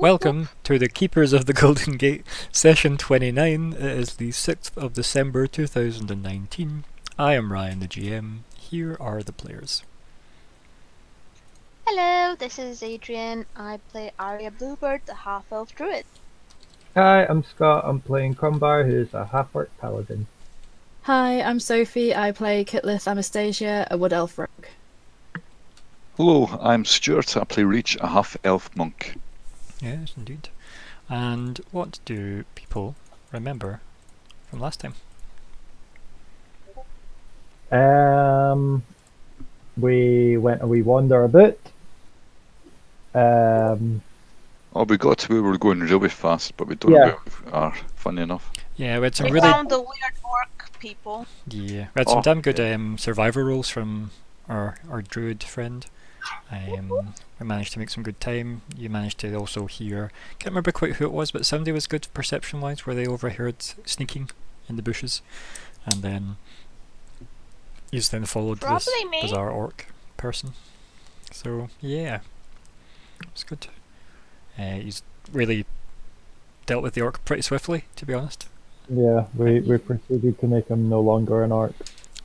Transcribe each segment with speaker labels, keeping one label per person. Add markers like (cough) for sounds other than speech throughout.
Speaker 1: Welcome to the Keepers of the Golden Gate, session 29. It is the 6th of December 2019. I am Ryan, the GM. Here are the players.
Speaker 2: Hello, this is Adrienne. I play Arya Bluebird, the half-elf druid.
Speaker 3: Hi, I'm Scott. I'm playing Crumbar, who's a half-orc paladin.
Speaker 4: Hi, I'm Sophie. I play Kitlith Anastasia, a wood elf rogue.
Speaker 5: Hello, I'm Stuart. I play Reach, a half elf monk.
Speaker 1: Yes, indeed. And what do people remember from last time?
Speaker 3: Um, we went and we wander a bit. Um,
Speaker 5: Oh, we got to where we were going really fast, but we don't
Speaker 3: Yeah.
Speaker 5: know where we are. Funny enough.
Speaker 1: Yeah, we had some
Speaker 2: We
Speaker 1: really
Speaker 2: found the weird orc people.
Speaker 1: yeah, we had some
Speaker 5: Oh,
Speaker 1: damn good um, survivor rolls from our our druid friend. Um, we managed to make some good time. You managed to also hear. Can't remember quite who it was, but somebody was good perception wise, where they overheard sneaking in the bushes, and then you then followed this
Speaker 2: me.
Speaker 1: bizarre orc person. So yeah, it's good. Uh, he's really dealt with the orc pretty swiftly, to be honest.
Speaker 3: yeah, we, we proceeded to make him no longer an orc.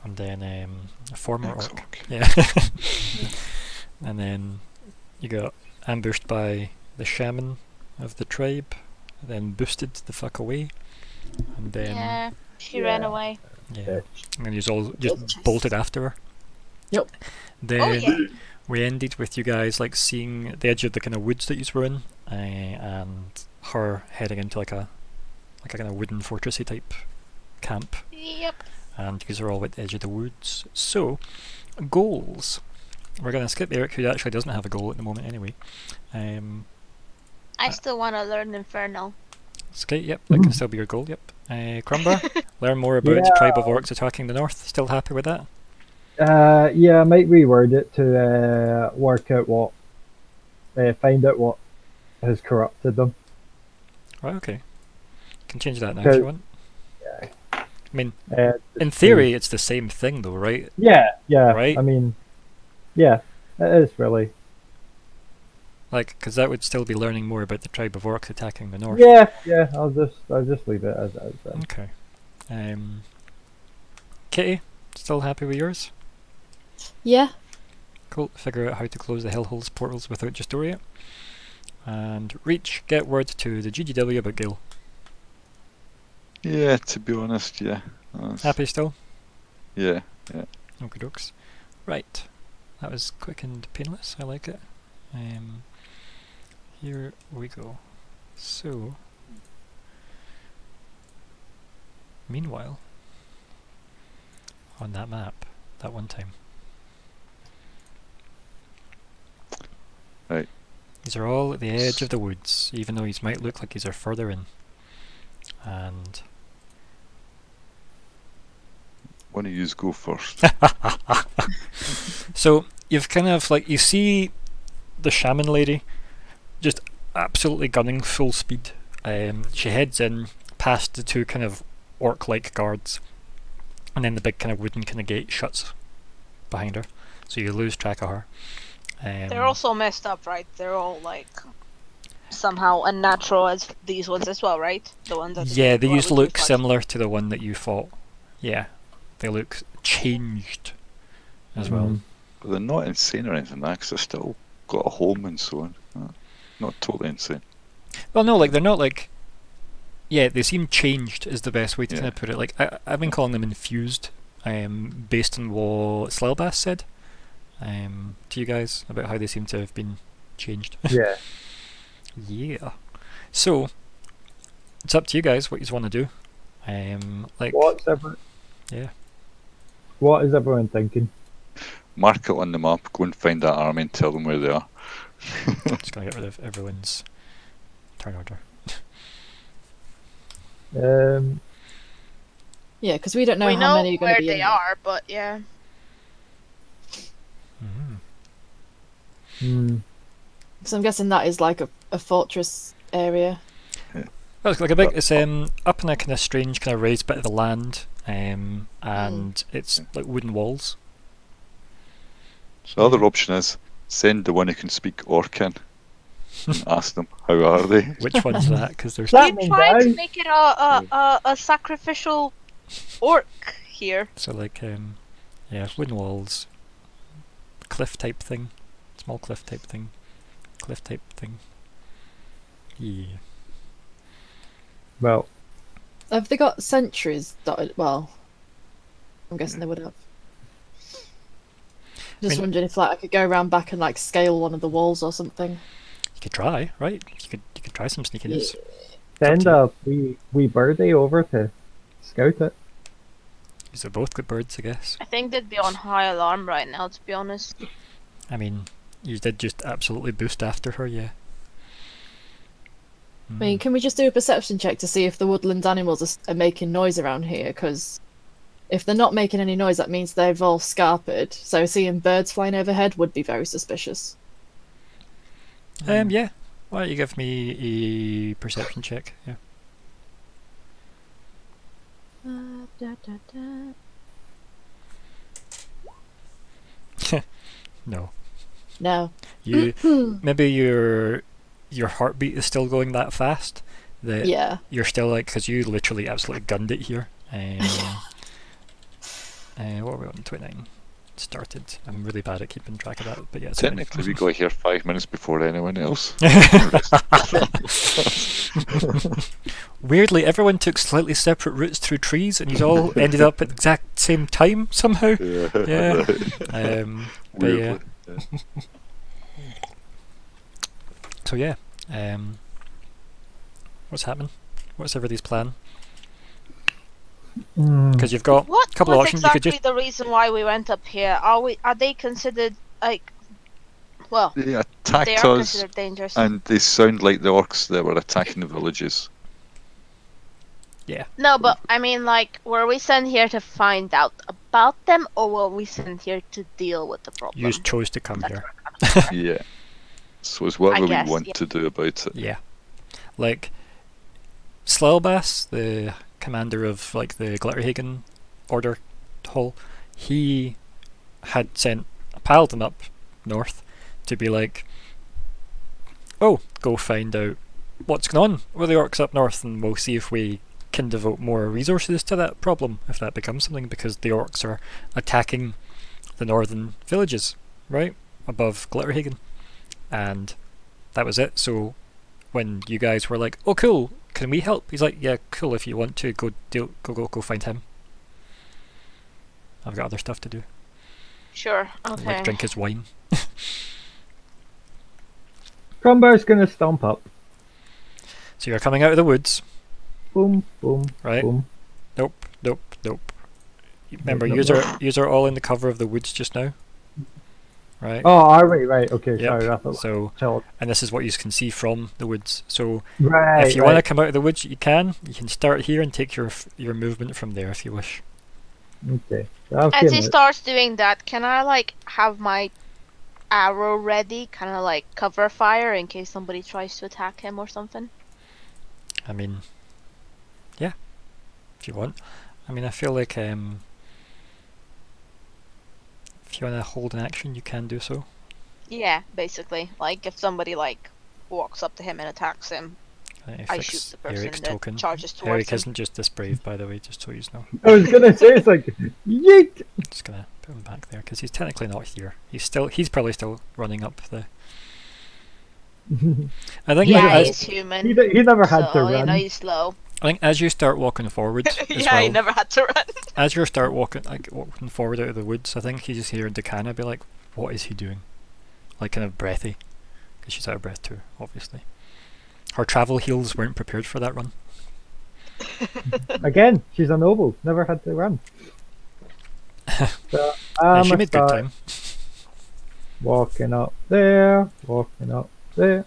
Speaker 1: And then um, a former orc.
Speaker 5: Ex-orc.
Speaker 1: Yeah. (laughs) and then you got ambushed by the shaman of the tribe, then boosted the fuck away, and then
Speaker 2: yeah, she ran away.
Speaker 1: yeah,
Speaker 3: Yeah.
Speaker 1: and then you all just
Speaker 4: Yes.
Speaker 1: bolted after her.
Speaker 4: Yep.
Speaker 1: Then
Speaker 2: Oh yeah.
Speaker 1: we ended with you guys like seeing the edge of the kind of woods that you were in, uh, and her heading into like a like a kind of wooden fortressy type camp
Speaker 2: Yep.
Speaker 1: and these are all at the edge of the woods. So, goals. We're going to skip Eric, who actually doesn't have a goal at the moment anyway. Um,
Speaker 2: I still want to learn Infernal.
Speaker 1: Skate, yep, that can still be your goal, yep. Uh, Crumbar, (laughs) learn more about the tribe of orcs attacking the north. Still happy with that?
Speaker 3: Uh, yeah, I might reword it to uh, work out what, uh, find out what has corrupted them.
Speaker 1: Right, okay. Can change that now if you want.
Speaker 3: Yeah.
Speaker 1: I mean,
Speaker 3: Uh,
Speaker 1: in theory, it's the same thing though, right?
Speaker 3: yeah, yeah.
Speaker 1: Right?
Speaker 3: I mean, yeah, it is really.
Speaker 1: Like, because that would still be learning more about the tribe of orcs attacking the north.
Speaker 3: Yeah, yeah. I'll just I'll just leave it as as. Then.
Speaker 1: Okay. Um, Kitty, still happy with yours?
Speaker 4: Yeah,
Speaker 1: Cool. Figure out how to close the Hellholes portals without Justoria. And reach, get word to the GGW about Gil.
Speaker 5: Yeah, to be honest, yeah. That's-
Speaker 1: Happy still?
Speaker 5: Yeah.
Speaker 1: Okie dokes. Right. That was quick and painless. I like it. Um, here we go. So, meanwhile, on that map, that one time.
Speaker 5: Right.
Speaker 1: These are all at the edge of the woods, even though these might look like these are further in. And
Speaker 5: One of yous go first. (laughs)
Speaker 1: So you've kind of like you see the shaman lady just absolutely gunning full speed. Um, she heads in past the two kind of orc-like guards, and then the big kind of wooden kind of gate shuts behind her. So you lose track of her. Um,
Speaker 2: They're also messed up, right? They're all like somehow unnatural as these ones as well, right? The ones that
Speaker 1: yeah,
Speaker 2: the
Speaker 1: these look similar to the one that you fought. Yeah, they look changed as well.
Speaker 3: Mhm.
Speaker 5: But they're not insane or anything, because they've still got a home and so on. Uh, Not totally insane.
Speaker 1: Well, no, like they're not like. Yeah, they seem changed is the best way to kind
Speaker 5: Yeah.
Speaker 1: of put it. Like I, I've been calling them infused, um, based on what Slelbass said, um, to you guys about how they seem to have been changed. (laughs)
Speaker 3: Yeah.
Speaker 1: yeah. So it's up to you guys what you want to do. Um, like
Speaker 3: What's everyone?
Speaker 1: Yeah.
Speaker 3: What is everyone thinking?
Speaker 5: Mark it on the map, go and find that army and tell them where they are. (laughs)
Speaker 1: just gonna get rid of everyone's turn order.
Speaker 3: Um,
Speaker 4: yeah, because we don't know
Speaker 2: we
Speaker 4: how
Speaker 2: know
Speaker 4: many are going
Speaker 2: where
Speaker 4: to be
Speaker 2: they
Speaker 4: in there.
Speaker 2: are, but yeah.
Speaker 1: Mm.
Speaker 3: hmm.
Speaker 4: So I'm guessing that is like a, a fortress area.
Speaker 1: Well, it's like a big. It's um up in a kind of strange kind of raised bit of the land, um, and it's like wooden walls.
Speaker 5: So the other option is send the one who can speak Orcan. and (laughs) ask them how are they.
Speaker 1: Which one's (laughs) that? Because there's
Speaker 3: That
Speaker 2: You
Speaker 3: means
Speaker 2: tried to make it a a, a, a sacrificial orc here.
Speaker 1: so like um, yeah, wooden walls, cliff type thing, small cliff type thing, cliff type thing. Yeah.
Speaker 3: Well,
Speaker 4: Have they got sentries dotted? Well, I'm guessing hmm. they would have. Just
Speaker 1: mean-
Speaker 4: wondering if like I could go around back and like scale one of the walls or something.
Speaker 1: You could try, right? You could you could try some sneakiness.
Speaker 3: send
Speaker 1: to you.
Speaker 3: a wee, wee birdie over to scout it.
Speaker 1: These are both good birds, I guess.
Speaker 2: I think they'd be on high alarm right now, to be honest.
Speaker 1: I mean, you did just absolutely boost after her, yeah.
Speaker 4: I mean, can we just do a perception check to see if the woodland animals are, are making noise around here? Because if they're not making any noise, that means they've all scarpered. So seeing birds flying overhead would be very suspicious.
Speaker 1: Um, hmm. yeah. Why don't you give me a perception check? Yeah. Uh, (laughs) no.
Speaker 4: No.
Speaker 1: You (clears throat) maybe your your heartbeat is still going that fast that
Speaker 4: Yeah.
Speaker 1: you're still like because you literally absolutely gunned it here. Um, (laughs) uh, what are we on? Twenty nine. Started. I'm really bad at keeping track of that, but yeah. it's.
Speaker 5: Technically, we got here five minutes before anyone else. (laughs)
Speaker 1: Weirdly, everyone took slightly separate routes through trees, and you all (laughs) ended up at the exact same time somehow. Yeah. Um, but yeah.
Speaker 5: Weirdly.
Speaker 1: So yeah. Um, what's happening? What's everybody's plan? Because you've got
Speaker 2: What
Speaker 1: a couple of options.
Speaker 2: exactly
Speaker 1: You could just
Speaker 2: the reason why we went up here? Are we are they considered like well
Speaker 5: They
Speaker 2: they
Speaker 5: attacked
Speaker 2: are
Speaker 5: us,
Speaker 2: considered dangerous.
Speaker 5: and they sound like the orcs that were attacking the villages. Yeah.
Speaker 2: No, but I mean like were we sent here to find out about them or were we sent here to deal with the problem?
Speaker 1: you chose to come
Speaker 2: That's
Speaker 1: here. (laughs)
Speaker 5: yeah. So it's whatever
Speaker 2: guess,
Speaker 5: we want
Speaker 2: yeah.
Speaker 5: to do about it.
Speaker 1: Yeah. Like Slelbass, the commander of like the Glitterhagen order hall, he had sent a paladin up north to be like Oh, go find out what's going on with the orcs up north and we'll see if we can devote more resources to that problem if that becomes something because the orcs are attacking the northern villages, right? Above Glitterhagen. And that was it. So when you guys were like, "Oh, cool, can we help?" He's like, "Yeah, cool. If you want to, go deal, go go go find him. I've got other stuff to do,
Speaker 2: Sure. Okay.
Speaker 1: like drink his wine." (laughs)
Speaker 3: Crumbar's gonna stomp up.
Speaker 1: So you're coming out of the woods,
Speaker 3: Boom, boom,
Speaker 1: right?
Speaker 3: boom.
Speaker 1: Nope, nope, nope. You- Remember,
Speaker 3: nope,
Speaker 1: yous are yous are all in the cover of the woods just now, right?
Speaker 3: Oh, are we? Right, okay,
Speaker 1: Yep.
Speaker 3: sorry, I thought
Speaker 1: So,
Speaker 3: chill.
Speaker 1: and this is what you can see from the woods. So,
Speaker 3: Right,
Speaker 1: if you
Speaker 3: right.
Speaker 1: want to come out of the woods, you can. You can start here and take your your movement from there if you wish.
Speaker 3: Okay. I've
Speaker 2: As he
Speaker 3: it.
Speaker 2: starts doing that, can I like have my arrow ready, kind of like cover fire in case somebody tries to attack him or something?
Speaker 1: I mean, yeah, if you want. I mean, I feel like um, if you want to hold an action, you can do so.
Speaker 2: Yeah, basically. Like if somebody like walks up to him and attacks him,
Speaker 1: Uh,
Speaker 2: I shoot the person
Speaker 1: Eric's
Speaker 2: that
Speaker 1: token.
Speaker 2: charges towards
Speaker 1: Eric
Speaker 2: him.
Speaker 1: isn't just this brave, by the way, just so you know. (laughs)
Speaker 3: I was gonna say it's like yeet.
Speaker 1: Just gonna put him back there because he's technically not here. He's still, he's probably still running up the. (laughs) I think
Speaker 2: yeah,
Speaker 1: as,
Speaker 2: he's human.
Speaker 3: he, d- he never had
Speaker 2: so,
Speaker 3: to
Speaker 2: You know, he's slow.
Speaker 1: I think as you start walking forward (laughs)
Speaker 2: yeah,
Speaker 1: well,
Speaker 2: he never had to run.
Speaker 1: as you start walking like walking forward out of the woods, I think you just hear Decana be like, "What is he doing?" Like kind of breathy, because she's out of breath too, obviously. Her travel heels weren't prepared for that run. (laughs)
Speaker 3: Again, she's a noble. Never had to run. (laughs) so
Speaker 1: Yeah, she made good time.
Speaker 3: walking up there, walking up there, yep.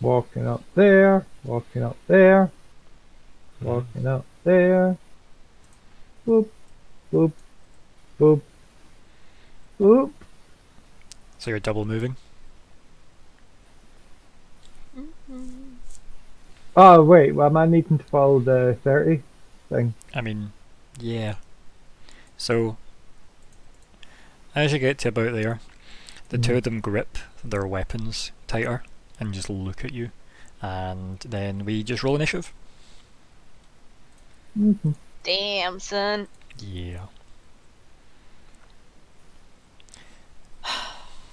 Speaker 3: Walking up there, walking up there, hmm. walking up there. Boop, boop, boop, boop.
Speaker 1: So you're double moving.
Speaker 3: Oh wait, well, am I needing to follow the thirty thing?
Speaker 1: I mean, yeah. So as you get to about there, the two hmm. of them grip their weapons tighter and just look at you, and then we just roll initiative.
Speaker 3: Mhm.
Speaker 2: Damn, son.
Speaker 1: Yeah.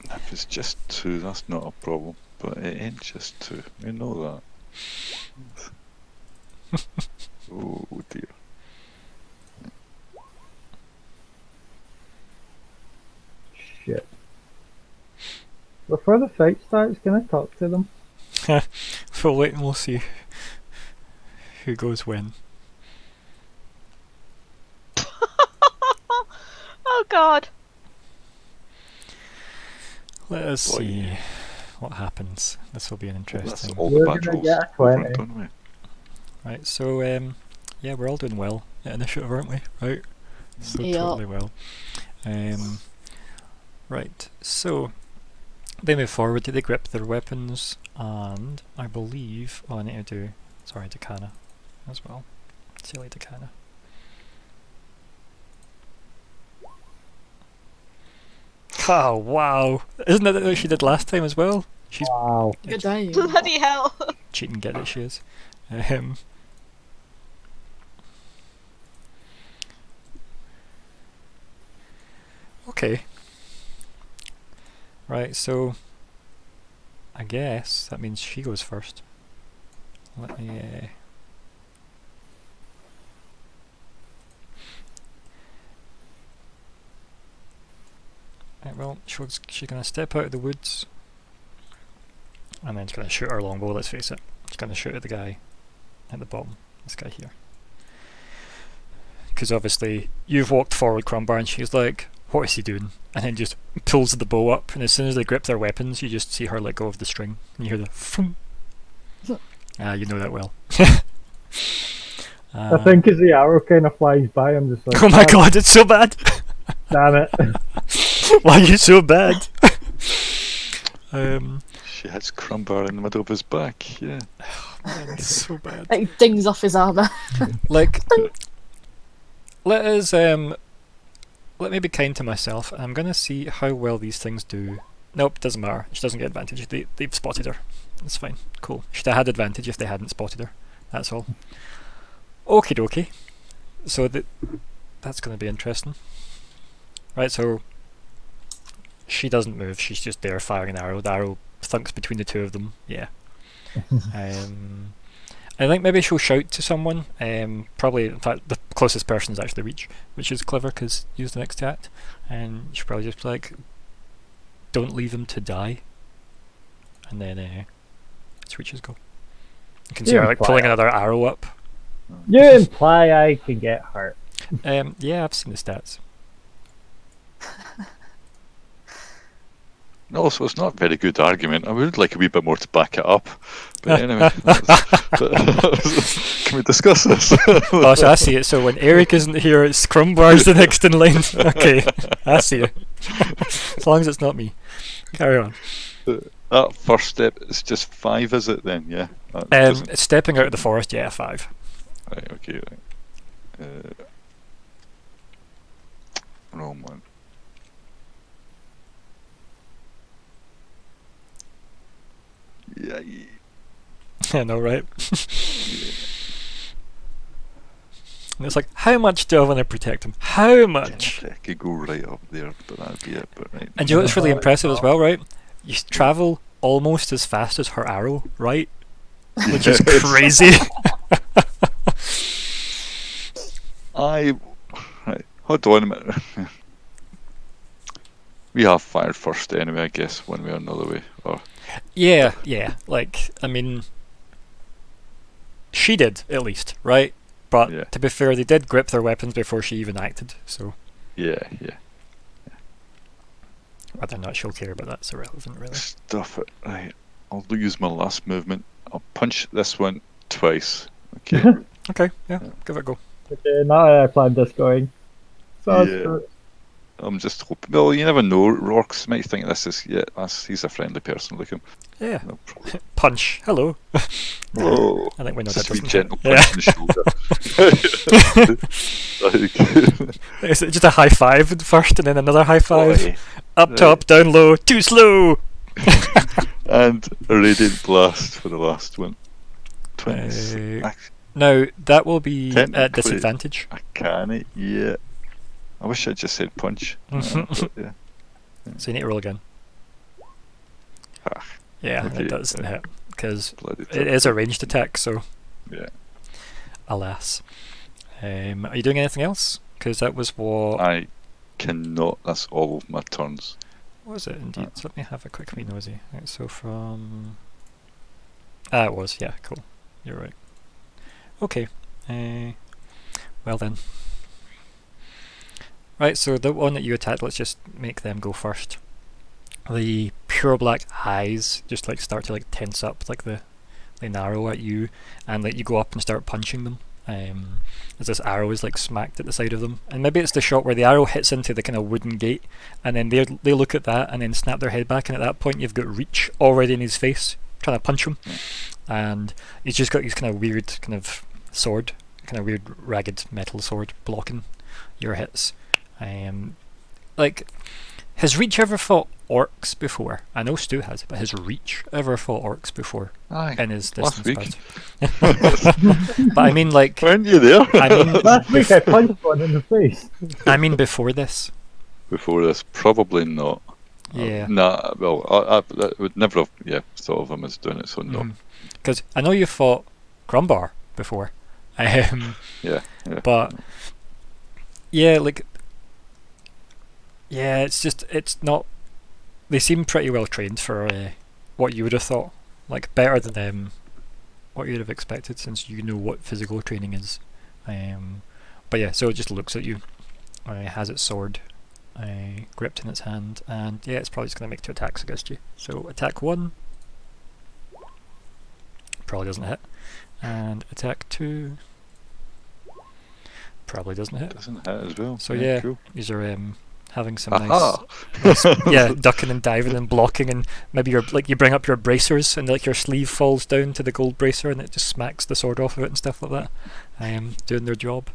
Speaker 5: If it's just two, that's not a problem. But it ain't just two. We know that. (laughs) oh dear.
Speaker 3: Shit. Before the fight starts, can I talk to them? (laughs)
Speaker 1: We'll wait and we'll see who goes when. (laughs)
Speaker 2: Oh god.
Speaker 1: Let us
Speaker 5: Boy.
Speaker 1: see what happens. This will be an
Speaker 5: That's
Speaker 1: interesting.
Speaker 5: all
Speaker 3: We're
Speaker 5: the
Speaker 3: gonna
Speaker 5: bad rolls.
Speaker 3: get a
Speaker 5: over
Speaker 3: 20.
Speaker 1: Right, so um, yeah, we're all doing well at initiative, aren't we? Right, so
Speaker 4: Yeah.
Speaker 1: totally well. Um, right, so they move forward. They grip their weapons, and I believe oh, I need to do sorry, Dakana as well. Silly Dakana. Oh wow! Isn't that what she did last time as well? She's
Speaker 3: Wow.
Speaker 4: Good day.
Speaker 2: Bloody hell.
Speaker 1: cheating get it she is. Um, okay. Right, so I guess that means she goes first. Let me. Uh, well, she's, she's gonna step out of the woods and then she's gonna shoot her longbow, let's face it. She's gonna shoot at the guy at the bottom. This guy here. Because obviously you've walked forward, Crumbar, and she's like, "What is he doing?" And then just pulls the bow up, and as soon as they grip their weapons, you just see her let go of the string, and you hear the "thump." Ah, you know that well. (laughs)
Speaker 3: I
Speaker 1: Uh,
Speaker 3: think as the arrow kind of flies by, I'm just like, (laughs)
Speaker 1: Oh my god, it's so bad!
Speaker 3: Damn it. (laughs)
Speaker 1: Why are you so bad? um,
Speaker 5: She hits Crumbar in the middle of his back. Yeah. (sighs)
Speaker 1: man, it's so bad.
Speaker 4: It dings off his armour.
Speaker 1: like let us um let me be kind to myself i'm gonna see how well these things do. Nope doesn't matter. She doesn't get advantage. They, they've spotted her. That's fine. Cool. She'd have had advantage if they hadn't spotted her. That's all. Okie dokie. So that that's gonna be interesting. Right so she doesn't move. She's just there firing an arrow. The arrow thunks between the two of them. Yeah. (laughs) Um I think maybe she'll shout to someone. Um, probably, in fact, the closest person is actually Reach, which is clever because use the next act, and she'll probably just be like, "Don't leave him to die," and then uh, it's Reach's go. You can see
Speaker 3: Yeah,
Speaker 1: her like pulling
Speaker 3: it.
Speaker 1: another arrow up.
Speaker 3: You (laughs) imply I can get hurt.
Speaker 1: Um, yeah, I've seen the stats.
Speaker 5: No, so it's not a very good argument. I would like a wee bit more to back it up. But (laughs) anyway, (laughs) can we discuss this? (laughs)
Speaker 1: Oh, so I see it. So when Eric isn't here, it's Crumbar's the next in line. Okay, I see it. as long as it's not me. Carry on.
Speaker 5: that first step is just five, is it then? Yeah.
Speaker 1: Um, stepping out of the forest, yeah, five.
Speaker 5: Right, okay, right. Uh, wrong one. Yeah, ye-
Speaker 1: I know, right? And (laughs) it's like, how much do I want to protect him? How much?
Speaker 5: I could go right up there, but that'd be it. But right.
Speaker 1: And you know what's really impressive as well, right? You travel almost as fast as her arrow, right? Which is (laughs) crazy. (laughs)
Speaker 5: I right, hold on a minute. we have fired first anyway, I guess, one way or another way. Or
Speaker 1: yeah, yeah. Like, I mean, she did at least, right? But
Speaker 5: Yeah.
Speaker 1: to be fair, they did grip their weapons before she even acted. So
Speaker 5: yeah, yeah.
Speaker 1: whether or not she'll care about that's irrelevant, really.
Speaker 5: Stuff it. Right. I'll use my last movement. I'll punch this one twice. Okay. (laughs)
Speaker 1: Okay, yeah,
Speaker 5: Yeah.
Speaker 1: give it a go.
Speaker 3: Okay, now I planned this going. So
Speaker 5: Yeah. I'm just hoping. Well, you never know. Rorks might think this is yeah. That's, he's a friendly person. Like him.
Speaker 1: Yeah,
Speaker 5: No (laughs)
Speaker 1: punch. Hello. (laughs)
Speaker 5: Oh,
Speaker 1: I think we know that doesn't.
Speaker 5: gentle
Speaker 1: Yeah.
Speaker 5: punch in the shoulder. (laughs) Like,
Speaker 1: Is it just a high five first, and then another high five?
Speaker 5: Oi.
Speaker 1: Up top, down low, too slow.
Speaker 5: and a radiant blast for the last one. Twenty.
Speaker 1: Uh, Now that will be at disadvantage.
Speaker 5: I can't. yeah. I wish I just said punch. (laughs) Uh, but yeah.
Speaker 1: So you need to roll again.
Speaker 5: Ah,
Speaker 1: Yeah,
Speaker 5: Okay,
Speaker 1: it doesn't
Speaker 5: yeah.
Speaker 1: hit because
Speaker 5: bloody
Speaker 1: it is a ranged attack. So
Speaker 5: Yeah.
Speaker 1: alas. Um, are you doing anything else? Because that was what.
Speaker 5: I cannot. That's all of my turns.
Speaker 1: What was it indeed? So let me have a quick wee nosy. Right, so from. Ah, it was. Yeah, cool. You're right. Okay. Uh, well then. Right, so the one that you attacked, let's just make them go first. The pure black eyes just like start to like tense up, like the they narrow at you, and like you go up and start punching them. Um, as this arrow is like smacked at the side of them, and maybe it's the shot where the arrow hits into the kind of wooden gate, and then they they look at that and then snap their head back, and at that point you've got Reach already in his face trying to punch him, and he's just got his kind of weird kind of sword, kind of weird ragged metal sword blocking your hits. Um, like, has Reach ever fought orcs before? I know Stu has, but has Reach ever fought orcs before
Speaker 5: Aye.
Speaker 1: in his
Speaker 5: Last
Speaker 1: distance
Speaker 5: week. (laughs)
Speaker 1: but I mean, like,
Speaker 5: Weren't you there?
Speaker 1: I mean, (laughs)
Speaker 3: Last week I punched one in the face.
Speaker 1: I mean before this.
Speaker 5: Before this, probably not. Uh,
Speaker 1: Yeah.
Speaker 5: Nah. Well, I, I, I would never have. Yeah, thought of him as doing it. So no.
Speaker 1: Because I know you fought Crumbar before. (laughs) Um,
Speaker 5: Yeah. Yeah.
Speaker 1: but yeah, like yeah, it's just it's not. They seem pretty well trained for uh, what you would have thought, like better than um, what you'd have expected, since you know what physical training is. Um, but yeah, so it just looks at you, uh, has its sword uh, gripped in its hand, and yeah, it's probably just going to make two attacks against you. So attack one probably doesn't hit, and attack two probably doesn't hit.
Speaker 5: Doesn't hit as well.
Speaker 1: So yeah,
Speaker 5: Cool.
Speaker 1: these are um, having some nice, nice, yeah, (laughs) ducking and diving and blocking, and maybe you're like you bring up your bracers and like your sleeve falls down to the gold bracer and it just smacks the sword off of it and stuff like that. Um, doing their job,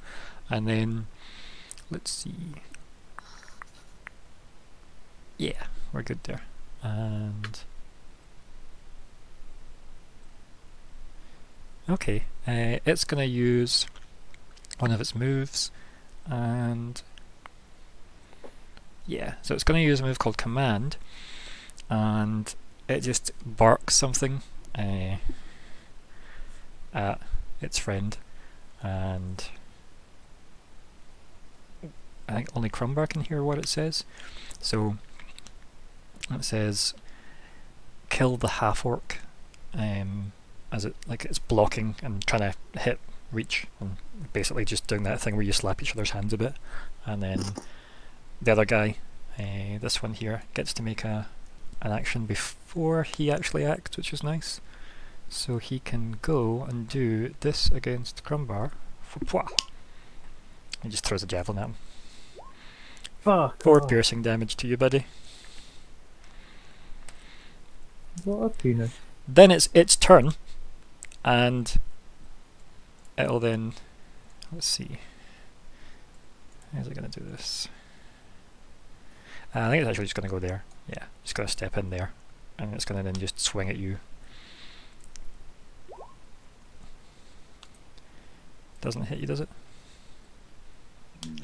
Speaker 1: and then let's see. Yeah, we're good there, and okay, uh, it's gonna use one of its moves, and yeah, so it's going to use a move called Command, and it just barks something uh, at its friend, and I think only Crumbar can hear what it says. So it says, "Kill the half orc," um, as it like it's blocking and trying to hit reach and basically just doing that thing where you slap each other's hands a bit, and then the other guy, uh, this one here, gets to make a an action before he actually acts, which is nice. So he can go and do this against Crumbar. Fwah. He just throws a javelin at him.
Speaker 3: Fuck.
Speaker 1: Four piercing damage to you, buddy.
Speaker 3: What a penis.
Speaker 1: Then it's its turn, and it'll then. Let's see. How's it going to do this? Uh, I think it's actually just going to go there. Yeah, just going to step in there, and it's going to then just swing at you. Doesn't hit you, does it?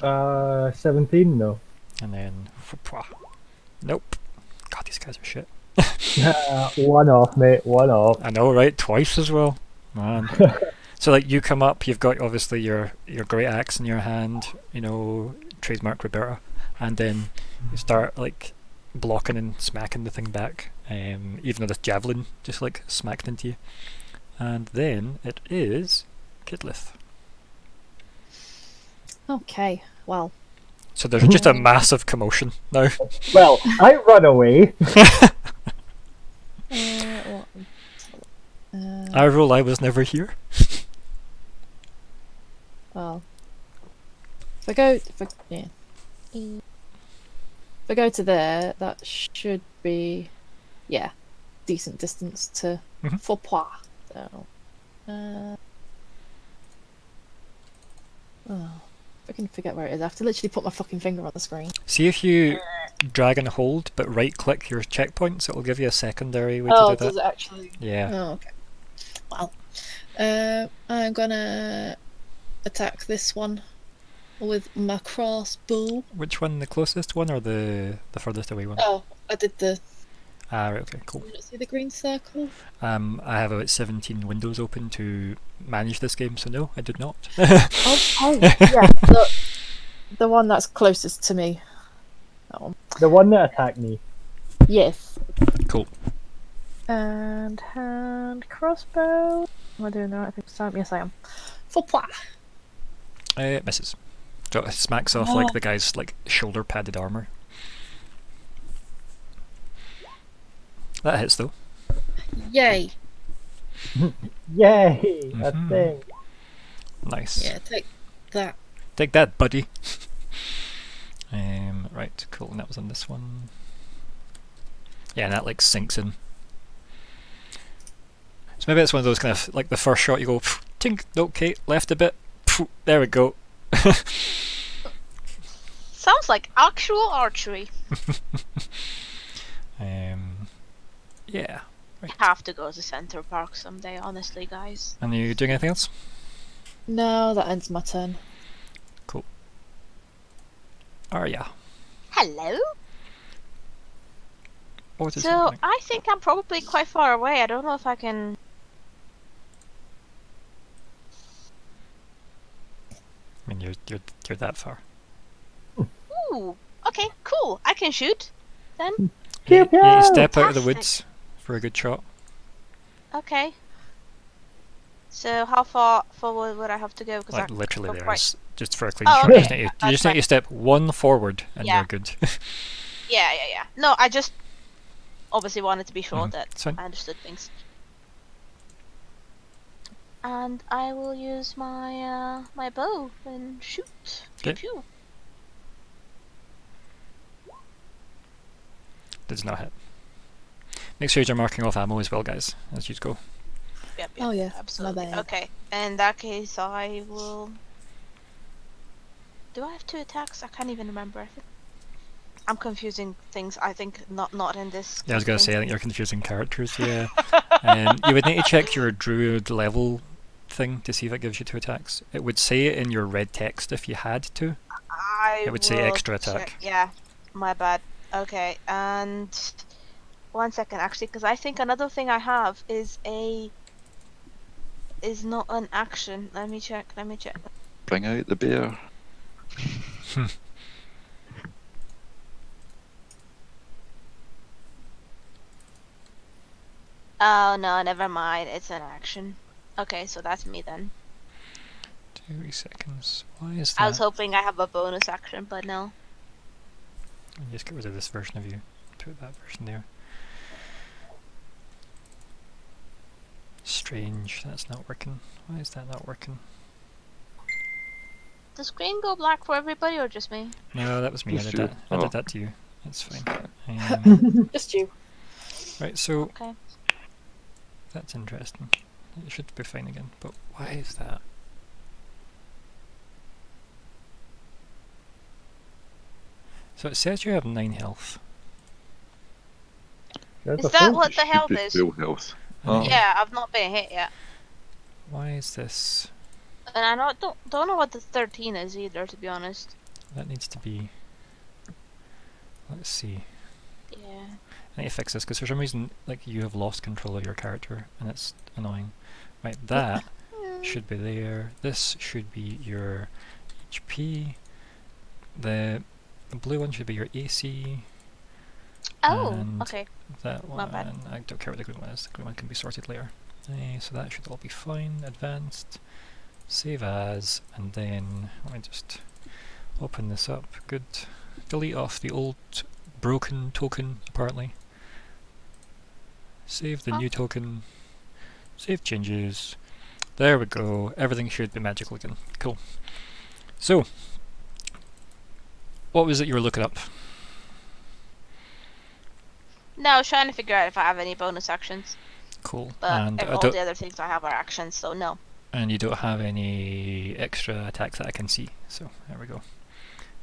Speaker 3: Uh, 17 no.
Speaker 1: And then. Nope. God, these guys are shit. (laughs)
Speaker 3: one off, mate. One off.
Speaker 1: I know, right? Twice as well, man. (laughs) so like you come up, you've got obviously your your great axe in your hand, you know, trademark Roberta, and then you start like blocking and smacking the thing back. Um, even though this javelin just like smacked into you, and then it is Kitlith.
Speaker 4: Okay, well,
Speaker 1: So there's just a (laughs) massive commotion now.
Speaker 3: Well, (laughs) I run away.
Speaker 4: uh, (laughs) what- uh,
Speaker 1: I rule I was never here.
Speaker 4: well, if I go, if I, yeah, if I go to there, that should be, yeah, decent distance to
Speaker 1: Mhm.
Speaker 4: Faupois. So, uh, oh, I can forget where it is, I have to literally put my fucking finger on the screen.
Speaker 1: See if you drag and hold, but right click your checkpoints. It'll give you a secondary way
Speaker 4: Oh,
Speaker 1: to do
Speaker 4: does
Speaker 1: that.
Speaker 4: it actually?
Speaker 1: Yeah.
Speaker 4: Oh, okay. Well, uh, I'm gonna attack this one with my crossbow.
Speaker 1: Which one, the closest one or the the furthest away one?
Speaker 4: Oh, I did the.
Speaker 1: Ah, right. Okay, cool.
Speaker 4: You not see the green circle?
Speaker 1: Um, I have about 17 windows open to manage this game, so no, I did not. (laughs)
Speaker 4: Oh, oh (laughs) yeah, the, the one that's closest to me. That one.
Speaker 3: The one that attacked me.
Speaker 4: Yes.
Speaker 1: cool.
Speaker 4: And hand crossbow. Am I doing the right thing this? Yes, I am. For pla.
Speaker 1: Uh, it misses. So it smacks off
Speaker 4: Oh.
Speaker 1: like the guy's like shoulder padded armor. That hits though.
Speaker 4: Yay! (laughs)
Speaker 3: Yay! A
Speaker 1: Mhm.
Speaker 3: thing.
Speaker 1: Nice.
Speaker 4: Yeah, take that.
Speaker 1: Take that, buddy. (laughs) um, right, cool. And that was on this one. Yeah, and that like sinks in. So maybe it's one of those kind of like the first shot you go, "Phew, tink, okay, left a bit, phew, there we go. (laughs)
Speaker 2: Sounds like actual archery. (laughs)
Speaker 1: Um, yeah. Right.
Speaker 2: Have to go to Center Park someday, honestly, guys.
Speaker 1: And are you doing anything else?
Speaker 4: No, that ends my turn. Cool.
Speaker 1: Arya.
Speaker 2: Hello.
Speaker 1: What is
Speaker 2: So
Speaker 1: happening?
Speaker 2: I think I'm probably quite far away. I don't know if I can.
Speaker 1: Mean, you're you're you're that far.
Speaker 2: Ooh. Okay. Cool. I can shoot. Then.
Speaker 3: Pew,
Speaker 1: You, you
Speaker 3: pew!
Speaker 1: step out of the woods for a good shot.
Speaker 2: Okay. So how far forward would I have to go? Because
Speaker 1: Like
Speaker 2: I
Speaker 1: literally
Speaker 2: go
Speaker 1: there,
Speaker 2: quite-
Speaker 1: is just for a clean
Speaker 2: Oh,
Speaker 1: shot. You just
Speaker 2: okay.
Speaker 1: need to, you just need to step one forward and
Speaker 2: Yeah.
Speaker 1: you're good. (laughs)
Speaker 2: Yeah, yeah, yeah. No, I just obviously wanted to be sure
Speaker 1: Mhm,
Speaker 2: that
Speaker 1: fine.
Speaker 2: I understood things. And I will use my uh my bow and shoot. Pew
Speaker 1: Okay.
Speaker 2: pew.
Speaker 1: Does not hit. Make sure you're marking off ammo as well, guys, as you go.
Speaker 2: Yep, yep,
Speaker 4: Oh, yeah,
Speaker 2: absolutely. Okay. In that case, I will. Do I have two attacks? I can't even remember. I think I'm confusing things. I think not not in this.
Speaker 1: Yeah, I was gonna say I think you're confusing characters. Yeah. (laughs) um, you would need to check your druid level thing to see if it gives you two attacks. It would say it in your red text if you had to.
Speaker 2: I
Speaker 1: It would say
Speaker 2: will
Speaker 1: extra
Speaker 2: check-
Speaker 1: attack.
Speaker 2: Yeah, my bad. Okay, and one second actually, because I think another thing I have is a is not an action. Let me check. Let me check.
Speaker 5: Bring out the beer. Hmm. (laughs)
Speaker 2: Oh no, never mind. It's an action. Okay, so that's me then.
Speaker 1: Two seconds. Why is that?
Speaker 2: I was hoping I have a bonus action, but no.
Speaker 1: Let me just get rid of this version of you. Put that version there. Strange, that's not working. Why is that not working?
Speaker 2: Does screen go black for everybody or just me?
Speaker 1: No, that was me. I did
Speaker 5: you.
Speaker 1: that. I
Speaker 5: Oh.
Speaker 1: did that to you. That's fine. (laughs) Um,
Speaker 4: Just you.
Speaker 1: right, so
Speaker 2: Okay.
Speaker 1: that's interesting. It should be fine again. But why is that? So it says you have nine health.
Speaker 2: Is
Speaker 3: a
Speaker 2: that
Speaker 3: phone.
Speaker 2: what the health is?
Speaker 5: Full health. Oh.
Speaker 1: Um,
Speaker 2: yeah, I've not been hit yet,
Speaker 1: Why is this?
Speaker 2: and I don't don't, don't know what the thirteen is either, to be honest.
Speaker 1: That needs to be. Let's see.
Speaker 2: Yeah.
Speaker 1: I need to fix this because for some reason, like you have lost control of your character, and it's annoying. Right, that should be there. This should be your HP. The the blue one should be your AC.
Speaker 2: Oh,
Speaker 1: and
Speaker 2: okay.
Speaker 1: That one,
Speaker 2: bad.
Speaker 1: I don't care what the green one is. The green one can be sorted later. So that should all be fine. Advanced. Save as, and then let me just open this up. Good. Delete off the old broken token, apparently. Save the
Speaker 2: Oh.
Speaker 1: new token. Save changes. There we go. Everything should be magical again. Cool. So, what was it you were looking up?
Speaker 2: No, I was trying to figure out if I have any bonus actions,
Speaker 1: Cool.
Speaker 2: but
Speaker 1: and
Speaker 2: all the other things I have are actions, so no.
Speaker 1: and you don't have any extra attacks that I can see. So there we go.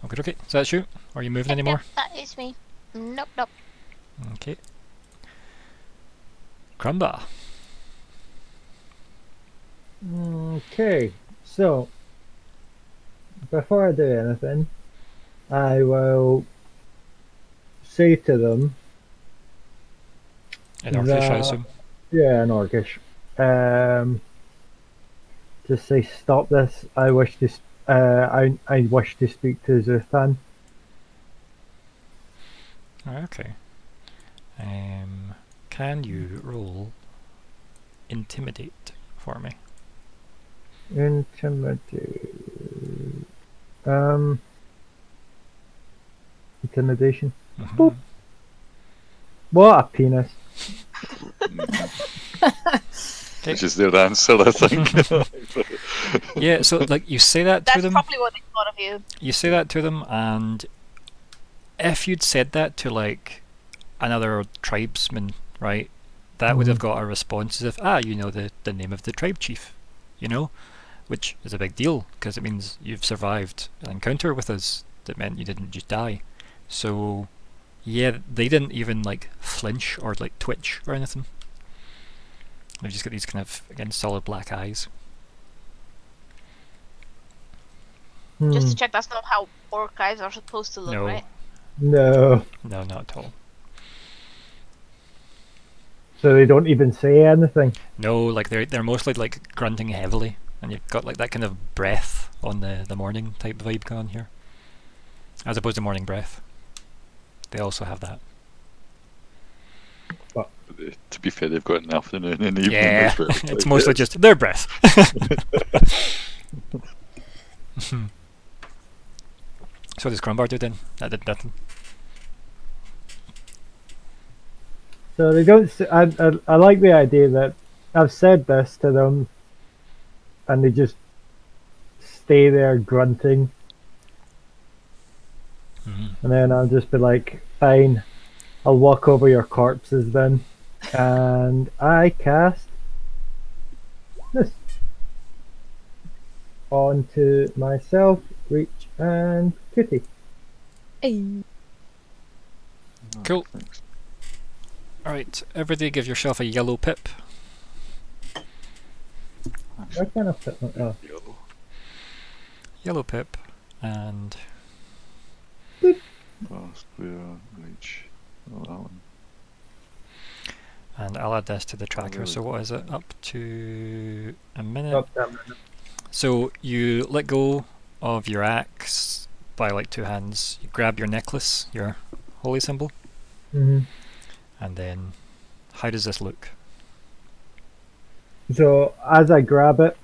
Speaker 1: Okay, okay. So that's you. Are you moving
Speaker 2: Yep,
Speaker 1: anymore?
Speaker 2: yep, that is me. Nope, nope.
Speaker 1: Okay. Crumbar.
Speaker 3: Okay, so before I do anything, I will say to them,
Speaker 1: In Orcish, I
Speaker 3: The-
Speaker 1: assume.
Speaker 3: yeah, in Orcish, um, just say, "Stop this! I wish to, uh, I I wish to speak to Zuthan."
Speaker 1: Okay. Um, can you roll intimidate for me?
Speaker 3: Intimidate. Um, intimidation.
Speaker 1: Mhm.
Speaker 3: Boop. What a penis!
Speaker 5: Which is their answer, I think. (laughs)
Speaker 1: Yeah, so like you say that to them.
Speaker 2: That's probably what they thought of you.
Speaker 1: you say that to them, and if you'd said that to like another tribesman, right, that would have got a response as if, ah, you know the the name of the tribe chief, you know, which is a big deal because it means you've survived an encounter with us that meant you didn't just die. So, yeah, they didn't even like flinch or like twitch or anything. They've just got these kind of again solid black eyes.
Speaker 2: Just
Speaker 3: Hmm,
Speaker 2: to check, that's not how orc guys are supposed to look,
Speaker 1: No.
Speaker 2: right?
Speaker 3: no,
Speaker 1: No, not at all.
Speaker 3: so they don't even say anything.
Speaker 1: No, like they're they're mostly like grunting heavily, and you've got like that kind of breath on the the morning type vibe going here, as opposed to morning breath. They also have that.
Speaker 5: to be fair, they've got an afternoon and evening.
Speaker 1: yeah, (laughs) it's
Speaker 5: like,
Speaker 1: mostly
Speaker 5: yes.
Speaker 1: just their breath. (laughs) (laughs) so does Crumbar do then? That did nothing.
Speaker 3: So they don't. s I, I, I like the idea that I've said this to them, and they just stay there grunting,
Speaker 1: Mhm.
Speaker 3: and then I'll just be like, "Fine, I'll walk over your corpses then," and I cast this onto myself, Reach, and Kitty.
Speaker 4: Hey.
Speaker 1: Cool. Alright, everybody give yourself a yellow pip.
Speaker 3: Why can't I put my, oh,
Speaker 1: Yellow pip, and
Speaker 5: Oh, square, reach. Oh, that one.
Speaker 1: and I'll add this to the tracker.
Speaker 5: really
Speaker 1: So what is it? Up to a minute.
Speaker 3: oh, damn it.
Speaker 1: So you let go of your axe by like two hands. You grab your necklace, your holy symbol,
Speaker 3: Mhm.
Speaker 1: and then how does this look?
Speaker 3: So as I grab it,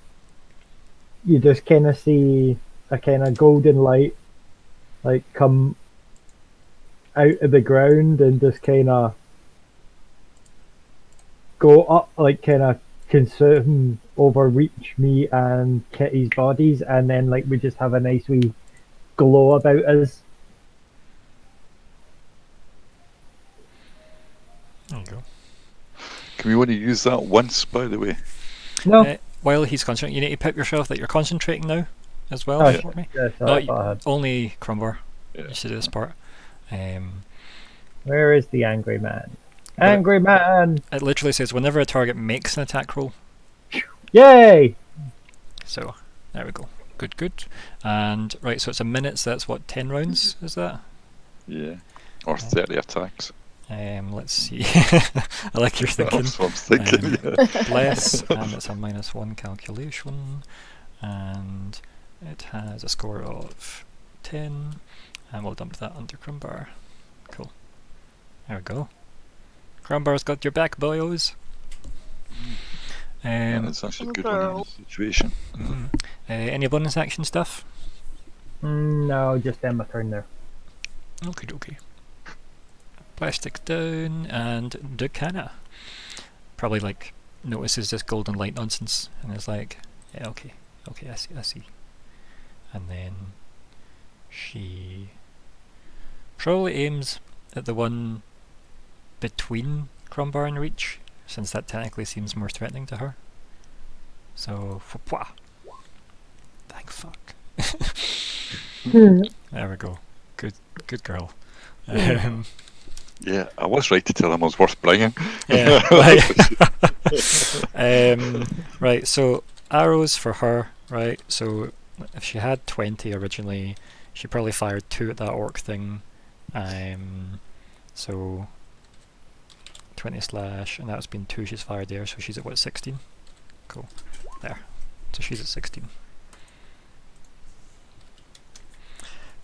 Speaker 3: you just kind of see a kind of golden light, like come out of the ground and just kind of go up, like kind of consume, overreach me and Kitty's bodies, and then like we just have a nice wee glow about us.
Speaker 1: There you go.
Speaker 5: Can we only use that once, by the way?
Speaker 3: No,
Speaker 1: Uh, while he's concentrating, you need to pip yourself that you're concentrating now, as well
Speaker 3: Oh,
Speaker 1: for me.
Speaker 3: yes, I
Speaker 1: no, you-
Speaker 3: I.
Speaker 1: Only Crumbar.
Speaker 5: Yeah.
Speaker 1: You should do this part. Um,
Speaker 3: Where is the angry man?
Speaker 1: But it-
Speaker 3: Angry man!
Speaker 1: it literally says whenever a target makes an attack roll.
Speaker 3: Yay!
Speaker 1: So there we go. Good, good. And right, so it's a minute. So that's what ten rounds is that?
Speaker 5: Yeah. Or 30 attacks.
Speaker 1: Um, let's see. (laughs) I like your thinking.
Speaker 5: That's what I'm thinking,
Speaker 1: Um,
Speaker 5: yeah. (laughs)
Speaker 1: Bless, (laughs) and it's a minus one calculation, and it has a score of 10, and we'll dump that under Crumbar. Cool. There we go. Crumbar's got your back, boyos.
Speaker 5: Yeah,
Speaker 1: Um,
Speaker 5: that's actually a good
Speaker 2: Girl.
Speaker 5: one in this situation.
Speaker 1: mhm. uh, any bonus action stuff?
Speaker 3: Mm, no, just end my turn there.
Speaker 1: Okay, okay. Plastic down, and Ducana. Probably like notices this golden light nonsense and is like, yeah, okay, okay, I see, I see. And then she probably aims at the one between Crumbar and Reach, since that technically seems more threatening to her. So, fopwa. Thank fuck. (laughs) There we go. Good, good girl. Um,
Speaker 5: Yeah, I was right to tell him I was worth bringing.
Speaker 1: Yeah. (laughs) right. (laughs) um, right. So arrows for her. Right. So if she had twenty originally, she probably fired two at that orc thing. Um, so twenty slash, and that's been two she's fired there. So she's at what sixteen? Cool. There. So she's at sixteen.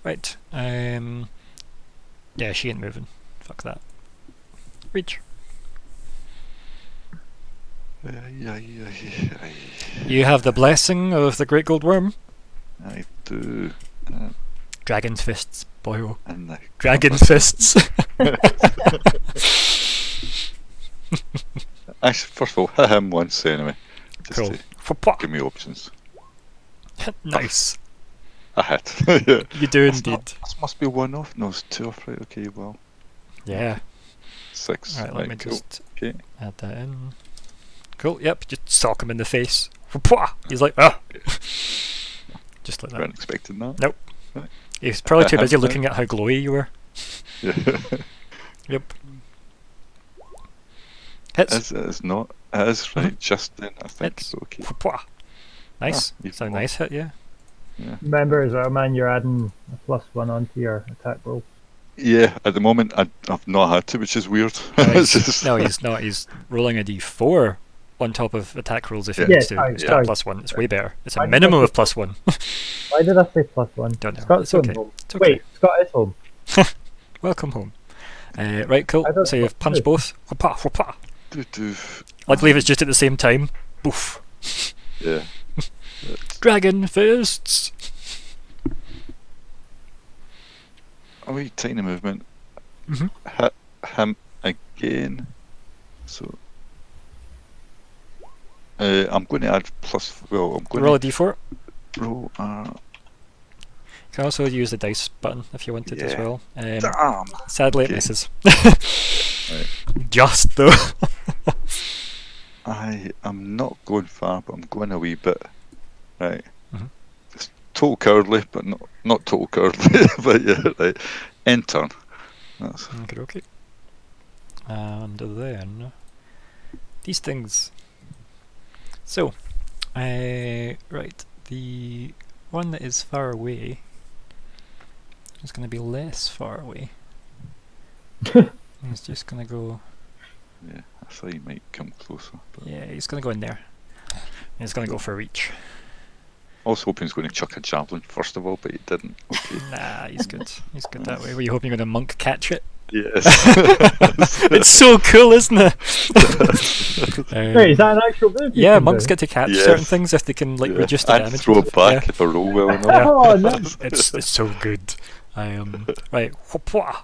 Speaker 1: Right. Um. Yeah, she ain't moving. Fuck that. Reach. You have the blessing of the great gold wyrm.
Speaker 5: I do. Uh,
Speaker 1: Dragon's fists, boy.
Speaker 5: and the
Speaker 1: Dragon fists. (laughs)
Speaker 5: Actually, first of all, hit him once anyway. Just
Speaker 1: cool.
Speaker 5: to
Speaker 1: Fwpa.
Speaker 5: give me options. (laughs)
Speaker 1: nice. (laughs)
Speaker 5: I hit.
Speaker 1: You do
Speaker 5: That's
Speaker 1: indeed.
Speaker 5: not- This must be one off. No, it's two off. Right. Okay. Well,
Speaker 1: Yeah.
Speaker 5: six.
Speaker 1: Alright, let me
Speaker 5: cool.
Speaker 1: just
Speaker 5: Okay.
Speaker 1: add that in. Cool. Yep. Just sock him in the face. He's like, ah. (laughs) Just like that.
Speaker 5: Weren't
Speaker 1: that.
Speaker 5: expecting that.
Speaker 1: Nope. He's probably too busy looking at how glowy you were.
Speaker 5: Yeah. (laughs)
Speaker 1: Yep. Hits.
Speaker 5: Is it is not? It is right. Just then, I think.
Speaker 1: Hits.
Speaker 5: Okay.
Speaker 1: Fwpa. Nice.
Speaker 5: even
Speaker 1: It's a nice hit, yeah.
Speaker 3: Remember as well, man, you're adding a plus one onto your attack roll.
Speaker 5: Yeah. At the moment, I, I've not had to, which is weird.
Speaker 1: No, (laughs) he's,
Speaker 5: just-
Speaker 1: no, he's not. He's rolling a d4 on top of attack rolls if he
Speaker 5: Yeah.
Speaker 1: needs
Speaker 3: Yeah,
Speaker 1: to.
Speaker 3: sorry,
Speaker 1: It's not
Speaker 3: sorry.
Speaker 1: plus one. It's way better. It's a
Speaker 3: Why did I
Speaker 1: minimum of plus one. (laughs)
Speaker 3: Why did I say plus one?
Speaker 1: Don't know.
Speaker 3: Scott's
Speaker 1: It's okay.
Speaker 3: home.
Speaker 1: It's okay.
Speaker 3: Wait, Scott is home. (laughs)
Speaker 1: Welcome home. Uh, right, cool. So you've
Speaker 3: know.
Speaker 1: punched both. Whapa, whapa.
Speaker 5: Do, do.
Speaker 1: Luckily, if it's just at the same time. Boof.
Speaker 5: Yeah.
Speaker 1: Dragon fists.
Speaker 5: A wee tiny movement.
Speaker 1: Mhm.
Speaker 5: Hit him again. So. Uh, I'm going to add plus. Well, I'm going
Speaker 1: Roll a
Speaker 5: to
Speaker 1: d4.
Speaker 5: roll. Uh,
Speaker 1: You can also use the dice button if you wanted as well. Um,
Speaker 5: damn.
Speaker 1: sadly, it misses. (laughs)
Speaker 5: Right.
Speaker 1: Just though. (laughs)
Speaker 5: I am not going far, but I'm going a wee bit. Right. It's total cowardly, but not not total cowardly. (laughs) but yeah, right. End turn. That's
Speaker 1: Okay, okay. And then these things. So, uh, right, the one that is far away is going to be less far away. (laughs) he's just going to go.
Speaker 5: yeah. I thought he might come closer. But
Speaker 1: Yeah, he's going to go in there. He's going to go for reach.
Speaker 5: I was hoping he was going to chuck a javelin first of all, but he didn't. Okay. (laughs)
Speaker 1: Nah, he's good. He's good that way. Were you hoping you're going to monk catch it?
Speaker 5: yes. (laughs)
Speaker 1: it's so cool, isn't it? (laughs) Um,
Speaker 3: Wait, is that an actual move?
Speaker 1: Yeah, monks
Speaker 3: do?
Speaker 1: get to catch
Speaker 5: Yes.
Speaker 1: certain things if they can like
Speaker 5: Yeah.
Speaker 1: reduce the
Speaker 5: and
Speaker 1: damage.
Speaker 5: throw it back
Speaker 1: yeah.
Speaker 5: if I roll well enough.
Speaker 1: Yeah.
Speaker 3: Oh, nice.
Speaker 1: it's it's so good. I um right. Whoopwa.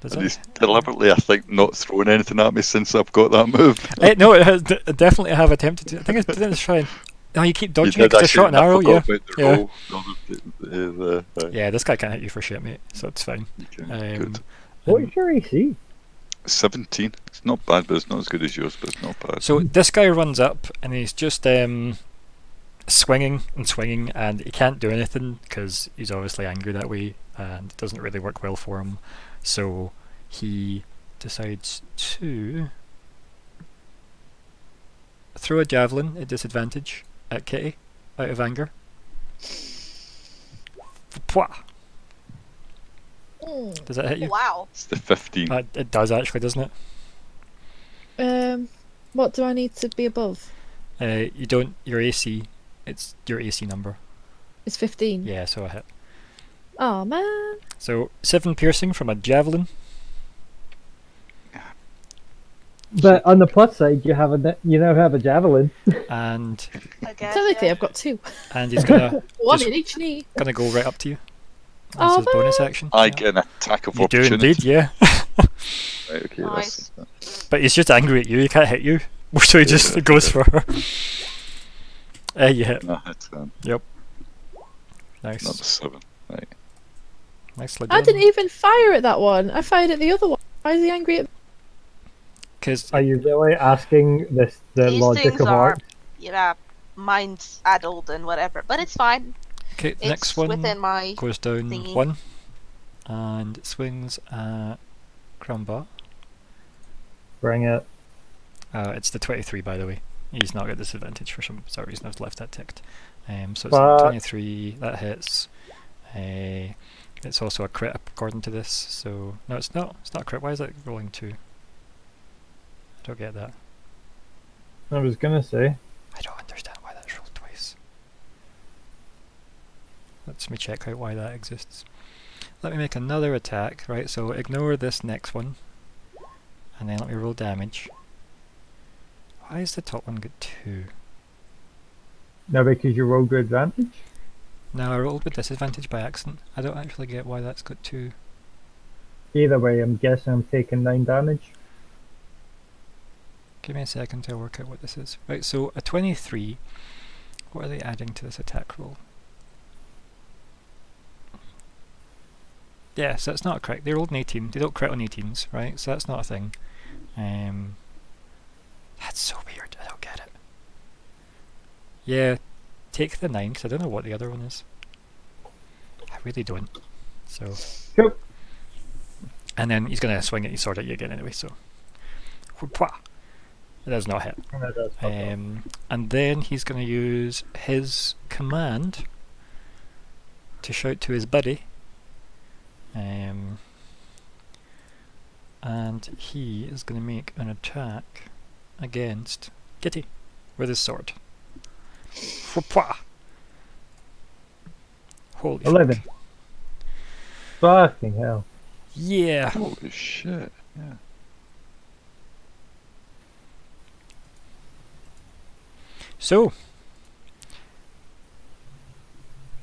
Speaker 1: Does
Speaker 5: And
Speaker 1: it?
Speaker 5: he's deliberately, I think, not throwing anything at me since I've got that move.
Speaker 1: Eh, no, it has d- definitely have attempted to. I think I didn't try and. Oh, you keep
Speaker 5: You
Speaker 1: dodging it it's a shot
Speaker 5: actually,
Speaker 1: an arrow. Yeah, yeah.
Speaker 5: the- the- the- uh,
Speaker 1: yeah. This guy can't hit you for shit, mate. So it's fine.
Speaker 5: okay,
Speaker 1: Um,
Speaker 5: good.
Speaker 3: What
Speaker 1: um,
Speaker 3: your AC?
Speaker 5: 17. It's not bad, but it's not as good as yours, but it's not bad.
Speaker 1: So this guy runs up and he's just um swinging and swinging, and he can't do anything because he's obviously angry that way, and it doesn't really work well for him. So he decides to throw a javelin at disadvantage at Kitty out of anger. Pwah!
Speaker 4: Mm.
Speaker 1: Does that hit you?
Speaker 2: Wow.
Speaker 5: It's the 15.
Speaker 1: Uh, it does actually, doesn't it?
Speaker 4: Um, what do I need to be above?
Speaker 1: Uh, you don't. Your AC. It's your AC number.
Speaker 4: It's 15.
Speaker 1: Yeah, so I hit.
Speaker 4: Oh man.
Speaker 1: So seven piercing from a javelin.
Speaker 3: But on the plus side, you have a you now have a javelin.
Speaker 1: and
Speaker 2: I guess.
Speaker 4: Technically,
Speaker 2: yeah.
Speaker 4: I've got two.
Speaker 1: and he's gonna (laughs)
Speaker 4: One in each knee.
Speaker 1: gonna go right up to you. That's
Speaker 4: Oh,
Speaker 1: his bonus action.
Speaker 5: I
Speaker 1: Yeah.
Speaker 5: get an attack of
Speaker 1: You do indeed, yeah. (laughs)
Speaker 5: Right, okay,
Speaker 2: Nice.
Speaker 5: that's,
Speaker 1: But he's just angry at you. He can't hit you, (laughs) so he just
Speaker 5: Yeah.
Speaker 1: goes for her. Uh, you hit.
Speaker 5: no, it's um,
Speaker 1: Nice.
Speaker 5: not the 7. Right.
Speaker 1: Nicely
Speaker 4: I didn't even fire at that one. I fired at the other one. Why is he angry at
Speaker 1: Because
Speaker 3: Are you really asking this the
Speaker 2: These
Speaker 3: logic
Speaker 2: things
Speaker 3: of
Speaker 2: are-
Speaker 3: art?
Speaker 2: Yeah, mine's addled and whatever, but it's fine.
Speaker 1: okay,
Speaker 2: It's
Speaker 1: next one
Speaker 2: within my.
Speaker 1: goes down
Speaker 2: thingy.
Speaker 1: one, and it swings at Crumbar.
Speaker 3: Bring it.
Speaker 1: Uh, it's the 23, by the way. He's not got disadvantage for some sort of reason. I've left that ticked. Um, so it's
Speaker 3: But-
Speaker 1: 23. That hits. Uh, it's also a crit according to this. So no, it's not. It's not a crit. Why is it rolling two? I don't get that.
Speaker 3: I was gonna say.
Speaker 1: I don't understand why that's rolled twice. Let's me check out why that exists. Let me make another attack, right? So ignore this next one. And then let me roll damage. Why is the top one got two?
Speaker 3: No, because you rolled with advantage.
Speaker 1: No, I rolled with disadvantage by accident. I don't actually get why that's got two.
Speaker 3: Either way, I'm guessing I'm taking nine damage.
Speaker 1: Give me a second to work out what this is. Right, so a 23. What are they adding to this attack roll? Yeah, so that's not correct. They rolled an 18. They don't crit on 18s, right? So that's not a thing. Um, that's so weird. I don't get it. Yeah, take the 9, 'cause I don't know what the other one is. I really don't. So.
Speaker 3: Cool.
Speaker 1: And then he's going to swing at you, sword at you again anyway, so. Whoopah. It does not hit.
Speaker 3: And does.
Speaker 1: Um, and then he's going to use his command to shout to his buddy. Um, and he is going to make an attack against Kitty with his sword. Whoopah. Holy fuck.
Speaker 3: Eleven. Fucking hell.
Speaker 1: Yeah.
Speaker 5: Holy shit. Yeah.
Speaker 1: So,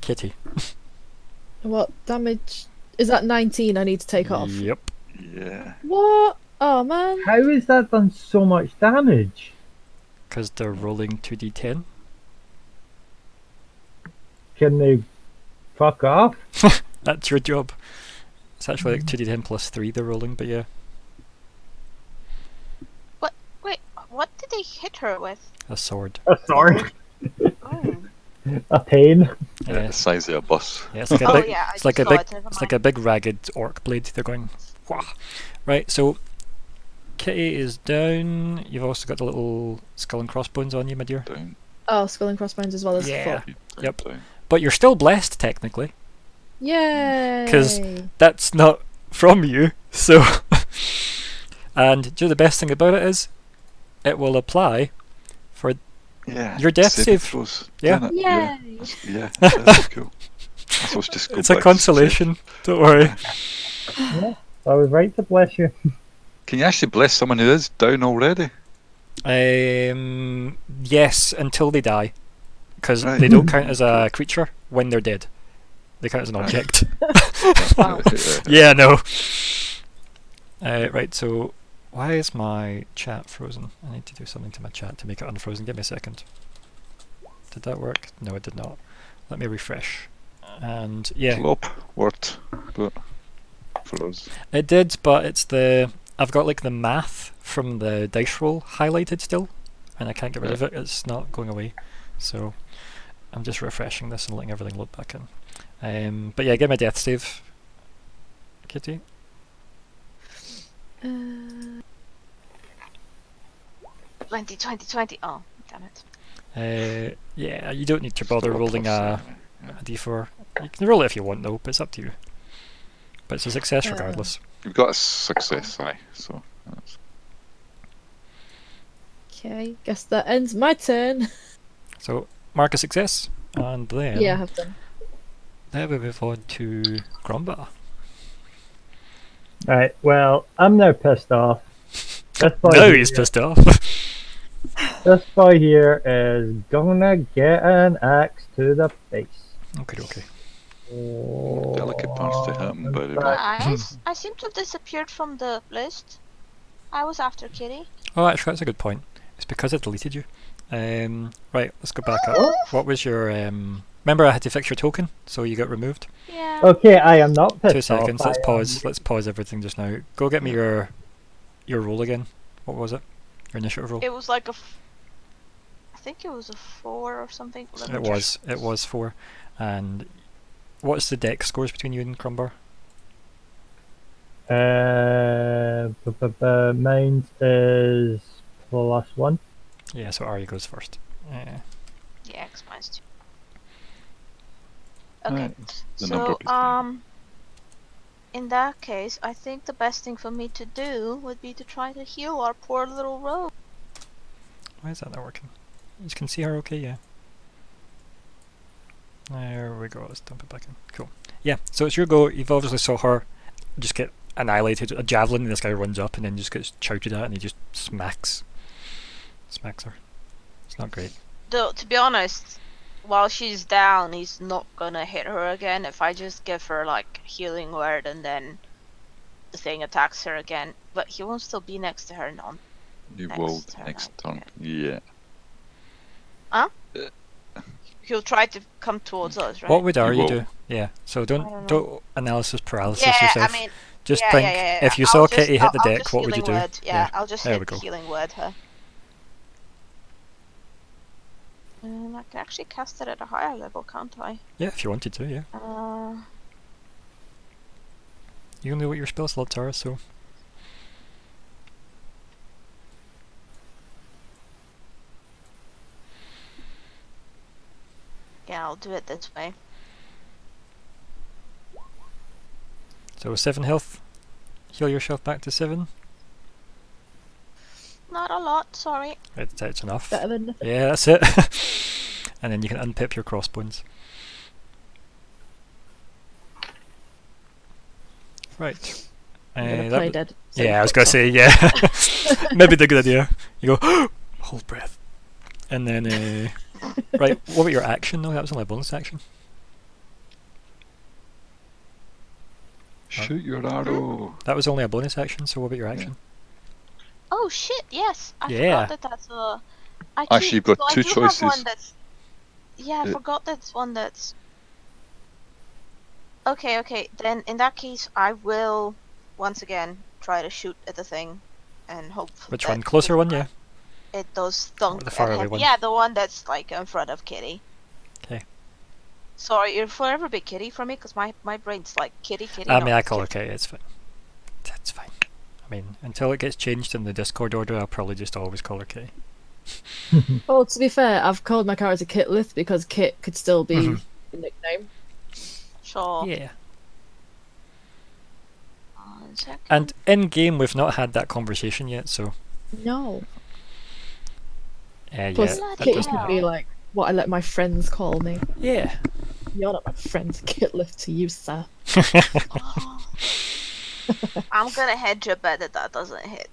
Speaker 1: Kitty. (laughs)
Speaker 4: What damage? Is that 19 I need to take off?
Speaker 1: Yep.
Speaker 5: Yeah.
Speaker 4: What? Oh man.
Speaker 3: How has that done so much damage?
Speaker 1: Because they're rolling 2d10.
Speaker 3: Can they fuck off? (laughs)
Speaker 1: That's your job. It's actually like 2d10 plus 3 they're rolling, but yeah,
Speaker 2: Wait, what did they hit her with?
Speaker 1: a sword.
Speaker 3: A sword.
Speaker 2: Oh, (laughs)
Speaker 3: A pain.
Speaker 5: Yeah,
Speaker 1: Yeah,
Speaker 5: the size of a bus.
Speaker 1: yeah it's like a
Speaker 2: oh
Speaker 1: big,
Speaker 2: yeah,
Speaker 1: it's like a big,
Speaker 2: it,
Speaker 1: it's like a big ragged orc blade. They're going, Wah! right. So, Kitty is down. You've also got the little skull and crossbones on you, my dear.
Speaker 5: Down.
Speaker 4: Oh, skull and crossbones as well as
Speaker 1: Yeah.
Speaker 4: foot.
Speaker 5: down,
Speaker 1: Yep.
Speaker 5: down.
Speaker 1: But you're still blessed technically.
Speaker 4: Yay!
Speaker 1: 'Cause- That's not from you. So, (laughs) and do you know the best thing about it is, it will apply for
Speaker 5: Yeah.
Speaker 1: Your death
Speaker 5: saving
Speaker 1: save.
Speaker 5: throws,
Speaker 1: Yeah.
Speaker 4: Yay!
Speaker 5: Yeah. Yeah. That's (laughs) cool. I suppose just
Speaker 1: it's a consolation. Don't worry. (laughs)
Speaker 3: Yeah, I was right to bless you.
Speaker 5: Can you actually bless someone who is down already?
Speaker 1: Um, yes, until they die, because
Speaker 5: Right.
Speaker 1: they don't count as a creature when they're dead. They count as an
Speaker 5: Right.
Speaker 1: object. (laughs)
Speaker 4: Wow.
Speaker 1: yeah, no. Uh, right, so why is my chat frozen? I need to do something to my chat to make it unfrozen. Give me a second. Did that work? No, it did not. Let me refresh. And yeah,
Speaker 5: Flop worked, but for
Speaker 1: it did, but it's the I've got like the math from the dice roll highlighted still, and I can't get rid of it. It's not going away, so I'm just refreshing this and letting everything load back in. Um, but yeah, get my death save, Kitty.
Speaker 4: Uh,
Speaker 2: 20, 20, 20. Oh, damn it.
Speaker 1: Uh, yeah, you don't need to bother
Speaker 5: Still
Speaker 1: rolling
Speaker 5: plus,
Speaker 1: a, a d4. You can roll it if you want though, but it's up to you. But it's a success
Speaker 4: Uh,
Speaker 1: regardless.
Speaker 5: You've got a success, aye. So that's
Speaker 4: okay, guess that ends my turn. (laughs)
Speaker 1: So mark a success, and then
Speaker 4: yeah, I have done.
Speaker 1: then we move on to Crumbar.
Speaker 3: Right, well, I'm now pissed off. (laughs) This boy,
Speaker 1: Now he's pissed off. (laughs)
Speaker 3: this boy here is gonna get an axe to the face.
Speaker 1: okay, okay.
Speaker 5: Oh, delicate parts to him, by the way.
Speaker 2: I, s- I seem to have disappeared from the list. I was after Kitty.
Speaker 1: Oh, actually, that's a good point. It's because I deleted you. Um, right, let's go back up. What was your um? Remember, I had to fix your token, so you got removed.
Speaker 2: Yeah.
Speaker 3: Okay, I am not pissed
Speaker 1: Two seconds.
Speaker 3: off.
Speaker 1: Let's
Speaker 3: I am-
Speaker 1: pause. Let's pause everything just now. Go get me your your roll again. What was it? Your initiative roll.
Speaker 2: It was like a. F- I think it was a four or something. Let me
Speaker 1: It
Speaker 2: check.
Speaker 1: was. It was four. And what's the dex scores between you and Crumbar?
Speaker 3: Uh, b- b- b- mine is plus one.
Speaker 1: Yeah, so Arya goes first.
Speaker 2: Yeah, X minus two. Okay.
Speaker 5: Right, the
Speaker 2: So, um, in that case, I think the best thing for me to do would be to try to heal our poor little rogue.
Speaker 1: why is that not working? You can see her okay, yeah. There we go, let's dump it back in. Cool. Yeah, so it's your go. You've obviously saw her just get annihilated. A javelin, and this guy runs up and then just gets shouted at and he just smacks. Smacks her. It's not great.
Speaker 2: Though, to be honest, while she's down, he's not gonna hit her again. If I just give her like healing word and then the thing attacks her again, but he won't still be next to her. No.
Speaker 5: You
Speaker 2: Next
Speaker 5: will
Speaker 2: turn,
Speaker 5: next
Speaker 2: I
Speaker 5: turn. Yeah.
Speaker 2: He'll try to come towards us, right?
Speaker 1: What would Arya do? Yeah, so don't
Speaker 2: don't
Speaker 1: don't analysis paralysis
Speaker 2: yeah,
Speaker 1: yourself.
Speaker 2: I mean,
Speaker 1: just
Speaker 2: yeah,
Speaker 1: think
Speaker 2: yeah, yeah, yeah.
Speaker 1: if you
Speaker 2: I'll
Speaker 1: saw
Speaker 2: just-
Speaker 1: Kitty hit
Speaker 2: I'll-
Speaker 1: the
Speaker 2: I'll
Speaker 1: deck, what would you do?
Speaker 2: healing Word. Yeah, I'll just
Speaker 1: there we
Speaker 2: hit
Speaker 1: go.
Speaker 2: healing word her. Um, I can actually cast it at a higher level, can't I?
Speaker 1: Yeah, if you wanted to, yeah.
Speaker 2: Uh,
Speaker 1: You know what your spell slots are, so
Speaker 2: yeah, I'll do it this way.
Speaker 1: so seven health. Heal yourself back to seven.
Speaker 2: Not a lot, sorry.
Speaker 1: It, that's enough.
Speaker 4: Better than nothing.
Speaker 1: Yeah, that's it. (laughs) and then you can unpip your crossbones. Right.
Speaker 4: I'm
Speaker 1: Uh, that
Speaker 4: play dead. so
Speaker 1: yeah, I was gonna
Speaker 4: off.
Speaker 1: say yeah. (laughs) (laughs) Maybe the good idea. You go (gasps) hold breath, and then uh, right. What about your action? though? that was only a bonus action.
Speaker 5: Shoot your arrow.
Speaker 1: That was only a bonus action. So what about your action?
Speaker 2: Oh shit! Yes, I
Speaker 1: Yeah.
Speaker 2: forgot that that's a. I
Speaker 5: Actually, you've got
Speaker 2: so I
Speaker 5: two
Speaker 2: do have one
Speaker 5: choices.
Speaker 2: that's- Yeah, I
Speaker 5: Uh,
Speaker 2: forgot that's one that's. Okay, okay. Then in that case, I will once again try to shoot at the thing, and hope.
Speaker 1: Which
Speaker 2: that
Speaker 1: one? Closer one, yeah.
Speaker 2: It does thunk.
Speaker 1: the
Speaker 2: at
Speaker 1: far away one?
Speaker 2: Yeah, the one that's like in front of Kitty.
Speaker 1: Okay.
Speaker 2: Sorry, you'll forever be Kitty for me, because my my brain's like Kitty, Kitty.
Speaker 1: I
Speaker 2: not
Speaker 1: mean, I call her
Speaker 2: Kitty.
Speaker 1: Kitty. It's fine. That's fine. I mean, until it gets changed in the Discord order, I'll probably just always call her Kitty. (laughs)
Speaker 4: Well, to be fair, I've called my character Kitlith because Kit could still be
Speaker 1: Mhm.
Speaker 4: the nickname.
Speaker 2: Sure.
Speaker 1: Yeah. And in game, we've not had that conversation yet, so
Speaker 4: No.
Speaker 1: Uh,
Speaker 4: Plus,
Speaker 1: yeah, that
Speaker 4: Kit
Speaker 1: does
Speaker 4: could
Speaker 1: not.
Speaker 4: be like what I let my friends call me.
Speaker 1: Yeah.
Speaker 4: You're not my friend, (laughs) Kitlith to you, sir. (laughs)
Speaker 2: I'm gonna hedge a bet that that doesn't hit.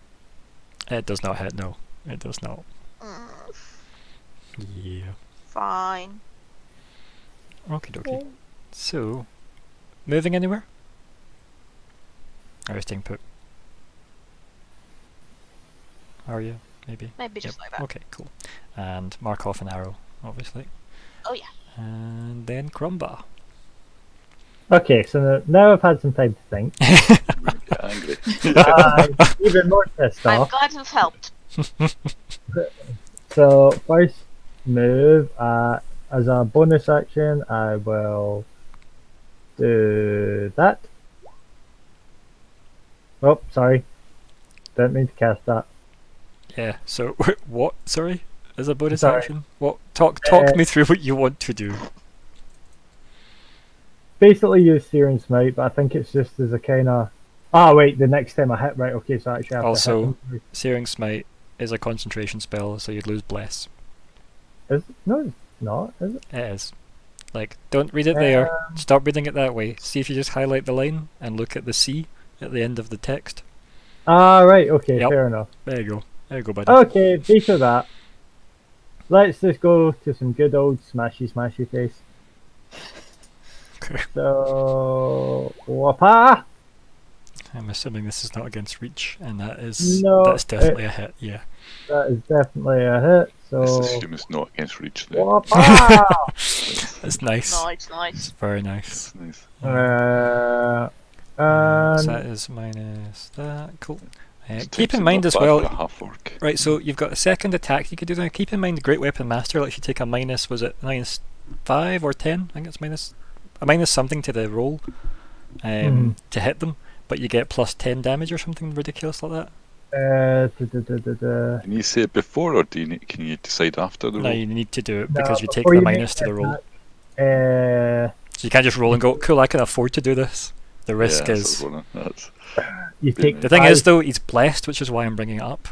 Speaker 1: It does not hit. No, it does not.
Speaker 2: Mm,
Speaker 1: Yeah.
Speaker 2: fine.
Speaker 1: Okay, dokie. So, moving anywhere? Or staying put? Are you? Maybe.
Speaker 2: Maybe just like that.
Speaker 1: Okay, cool. And mark off an arrow, obviously.
Speaker 2: Oh yeah.
Speaker 1: And then Crumbar.
Speaker 3: Okay, so now- now I've had some time to think.
Speaker 5: Get angry.
Speaker 3: I'm even more pissed
Speaker 2: I'm
Speaker 3: off.
Speaker 2: glad you've helped. (laughs)
Speaker 3: So first move, uh, as a bonus action, I will do that. Oh, sorry. Didn't mean to cast that.
Speaker 1: Yeah. So (laughs) what? Sorry, as a bonus
Speaker 3: Sorry.
Speaker 1: action. What? Talk talk
Speaker 3: Uh,
Speaker 1: me through what you want to do.
Speaker 3: Basically use Searing Smite, but I think it's just as a kind of... Ah, wait, the next time I hit, right, okay, so I actually have
Speaker 1: Also-. Searing smite is a concentration spell, so you'd lose bless.
Speaker 3: Is, no, it's not, is it?
Speaker 1: It is. Like, don't read it there. Stop reading it that way. See if you just highlight the line and look at the C at the end of the text.
Speaker 3: Ah, right, okay,
Speaker 1: Yep.
Speaker 3: fair enough.
Speaker 1: There you go. There you go, buddy.
Speaker 3: Okay, veto that. Let's just go to some good old smashy smashy face.
Speaker 1: Okay.
Speaker 3: So, whoppa!
Speaker 1: I'm assuming this is not against reach, and that is
Speaker 3: No,
Speaker 1: that's definitely a hit. Yeah.
Speaker 3: That is definitely a hit.
Speaker 5: Let's
Speaker 3: So,
Speaker 5: assume it's not against reach then. (laughs)
Speaker 1: That's (laughs) nice.
Speaker 2: Nice, nice.
Speaker 1: It's very nice.
Speaker 5: That's nice.
Speaker 3: uh,
Speaker 1: Uh, so that is minus that. Cool. Uh, keep in mind as well.
Speaker 5: for a half orc.
Speaker 1: Right, so you've got a second attack you could do now. Keep in mind the Great Weapon Master lets you take a minus, was it minus 5 or 10? I think it's minus. A minus something to the roll um,
Speaker 3: Mhm.
Speaker 1: to hit them. but you get plus 10 damage or something ridiculous like that.
Speaker 3: Uh, da, da, da, da, da.
Speaker 5: Can you say it before, or do you need, can you decide after the
Speaker 1: No, you need to do it
Speaker 3: No,
Speaker 1: because you take the
Speaker 3: you
Speaker 1: minus to
Speaker 3: the
Speaker 1: the roll.
Speaker 3: Uh,
Speaker 1: So you can't just roll and go, cool, I can afford to do this. The risk
Speaker 5: yeah,
Speaker 1: is.
Speaker 5: that's what I- that's,
Speaker 3: you take
Speaker 1: The thing is, though, he's blessed, which is why I'm bringing it up.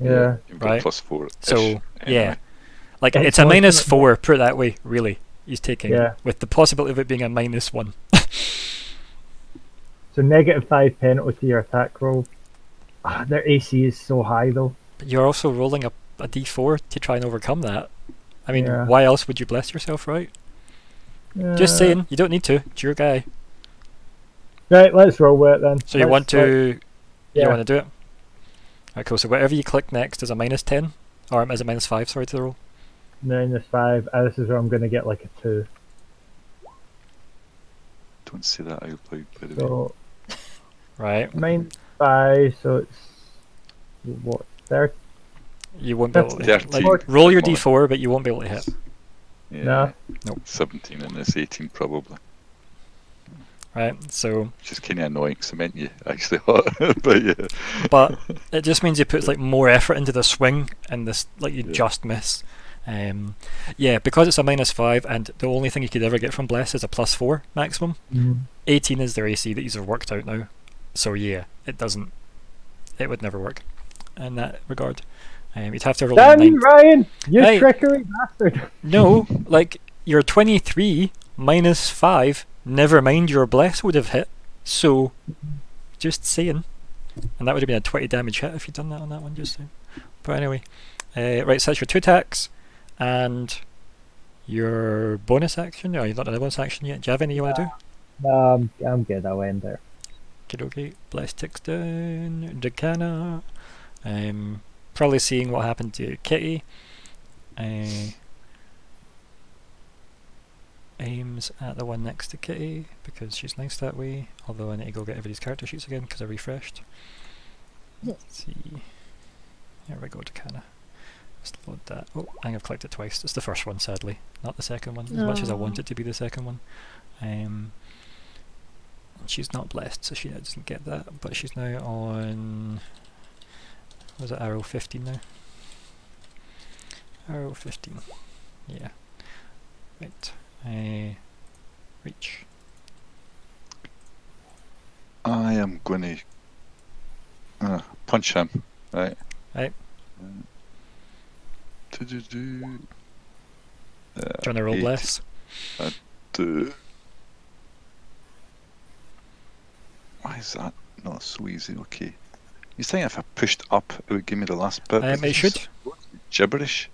Speaker 3: Yeah.
Speaker 1: Right.
Speaker 5: plus four.
Speaker 1: So, yeah. Like,
Speaker 3: It's
Speaker 1: it's a four, put it that way, really. He's taking,
Speaker 3: Yeah.
Speaker 1: with the possibility of it being a minus one. (laughs)
Speaker 3: So negative five penalty to your attack roll. Ah, their AC is so high though.
Speaker 1: But you're also rolling a, a d4 to try and overcome that. I mean,
Speaker 3: Yeah.
Speaker 1: why else would you bless yourself, right? Just
Speaker 3: Uh,
Speaker 1: saying, you don't need to. It's your guy.
Speaker 3: Right, let's roll with it then.
Speaker 1: So you
Speaker 3: Let's-
Speaker 1: want to,
Speaker 3: yeah.
Speaker 1: you want to do it. Alright, cool. So whatever you click next is a minus ten, or is it minus five? Sorry to the roll.
Speaker 3: minus five. Uh, this is where I'm going to get like a two.
Speaker 5: Don't say that out loud, by the way.
Speaker 1: Right.
Speaker 3: minus five. So it's what thirty?
Speaker 1: You won't be able to
Speaker 5: That's
Speaker 1: hit. Like, roll your d4, but you won't be able to hit.
Speaker 5: Yeah.
Speaker 3: No.
Speaker 1: Nope.
Speaker 5: 17 and this 18 probably.
Speaker 1: Right. So,
Speaker 5: Which is kind of annoying it meant you (laughs) actually hot. (laughs) but yeah.
Speaker 1: but it just means you put like more effort into the swing, and this like you
Speaker 5: Yeah.
Speaker 1: just miss. Um, yeah, because it's a minus five, and the only thing you could ever get from bless is a plus four maximum.
Speaker 3: Mm.
Speaker 1: 18 is their AC that you've worked out now. So yeah, it doesn't. It would never work in that regard. Um, you'd have to roll a
Speaker 3: Damn
Speaker 1: nine.
Speaker 3: you, Ryan! You
Speaker 1: Hey.
Speaker 3: trickery bastard!
Speaker 1: No, like you're 23 minus 5, never mind your bless would have hit. So, just saying. And that would have been a 20 damage hit if you'd done that on that one, just saying. But anyway, uh, right, so that's your two attacks and your bonus action. Oh, you've not done a bonus action yet. Do you have any you want to do?
Speaker 3: No, I'm, I'm good. I'll end there.
Speaker 1: Okay, okay. Bless ticks down. Decana. Um, probably seeing what happened to Kitty. Uh, aims at the one next to Kitty because she's nice that way. Although I need to go get everybody's character sheets again because I refreshed. Let's (laughs) see. Here we go, Decana. Let's load that. Oh, I think I've clicked it twice. It's the first one, sadly, not the second one. As much as I want it to be the second one. Um, she's not blessed, so she doesn't get that. But she's now on. Was it arrow 15 now? Arrow 15. Yeah. Right. Uh, reach.
Speaker 5: I am going to uh, punch him. Right.
Speaker 1: Right.
Speaker 5: Uh, do-do-do. Uh,
Speaker 1: Do you want to roll
Speaker 5: eight,
Speaker 1: bless?
Speaker 5: two. Why is that not so easy? Okay. You think if I pushed up, it would give me the last bit?
Speaker 1: Um, it should.
Speaker 5: Gibberish.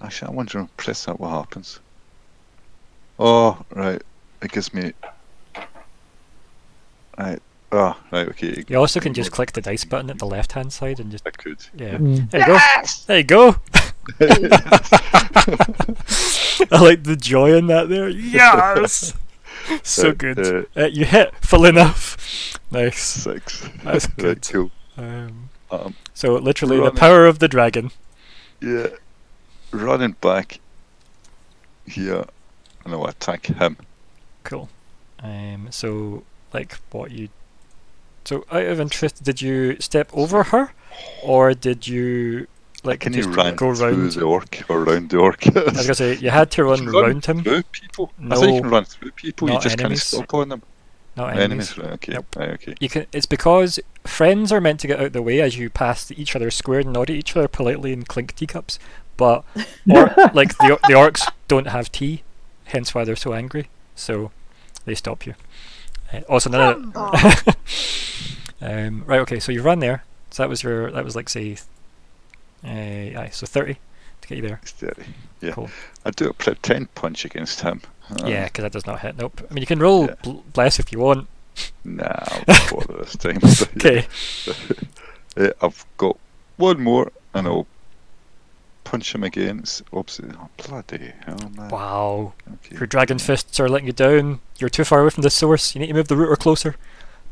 Speaker 5: Actually, I wonder if I press that, what happens? Oh, right. It gives me. Right. Oh, right, okay.
Speaker 1: You also can just click the dice button at the left hand side and just.
Speaker 5: I could.
Speaker 1: Yeah.
Speaker 3: Mm.
Speaker 1: There you go.
Speaker 2: Yes!
Speaker 1: There you go. (laughs) I like the joy in that there. Yes! (laughs) so
Speaker 5: Uh,
Speaker 1: good.
Speaker 5: uh,
Speaker 1: Uh, you hit full enough. Nice.
Speaker 5: Six.
Speaker 1: That's (laughs)
Speaker 5: Right,
Speaker 1: good.
Speaker 5: cool.
Speaker 1: Um,
Speaker 5: Um,
Speaker 1: so literally the power of the dragon.
Speaker 5: yeah. Running back here, and I'll attack him.
Speaker 1: Cool. Um, so like what you. So out of interest, did you step over her, or did you like
Speaker 5: Can
Speaker 1: just
Speaker 5: you run
Speaker 1: go
Speaker 5: through
Speaker 1: round?
Speaker 5: the orc or round the orc?
Speaker 1: I was gonna say you had to run
Speaker 5: Run
Speaker 1: round him,
Speaker 5: through people. I think you
Speaker 1: No,
Speaker 5: can run through people. You
Speaker 1: not
Speaker 5: just kind of
Speaker 1: enemies.
Speaker 5: stop on them.
Speaker 1: not
Speaker 5: Enemies,
Speaker 1: enemies.
Speaker 5: right? Okay.
Speaker 1: Nope.
Speaker 5: Right, okay.
Speaker 1: You can. It's because friends are meant to get out of the way as you pass each other square and nod at each other politely and clink teacups. But (laughs) or, like the the orcs don't have tea, hence why they're so angry. So they stop you. Uh, also, none of
Speaker 2: Rumble.
Speaker 1: um, right. Okay, so you run there. So that was your. That was like say. Uh, aye, so thirty to get you there.
Speaker 5: Steady. Yeah.
Speaker 1: Cool.
Speaker 5: I do a pretend punch against him. Uh,
Speaker 1: Yeah, because that does not hit. Nope. I mean, you can roll
Speaker 5: Yeah.
Speaker 1: bl- bless if you want.
Speaker 5: Nah, (laughs) I'll bother this time. But (laughs) (laughs) yeah.
Speaker 1: Okay.
Speaker 5: I've got one more, and I'll punch him again. It's opposite. Oh, bloody hell, man.
Speaker 1: Wow.
Speaker 5: Okay.
Speaker 1: Your dragon fists are letting you down. You're too far away from the source. You need to move the router closer.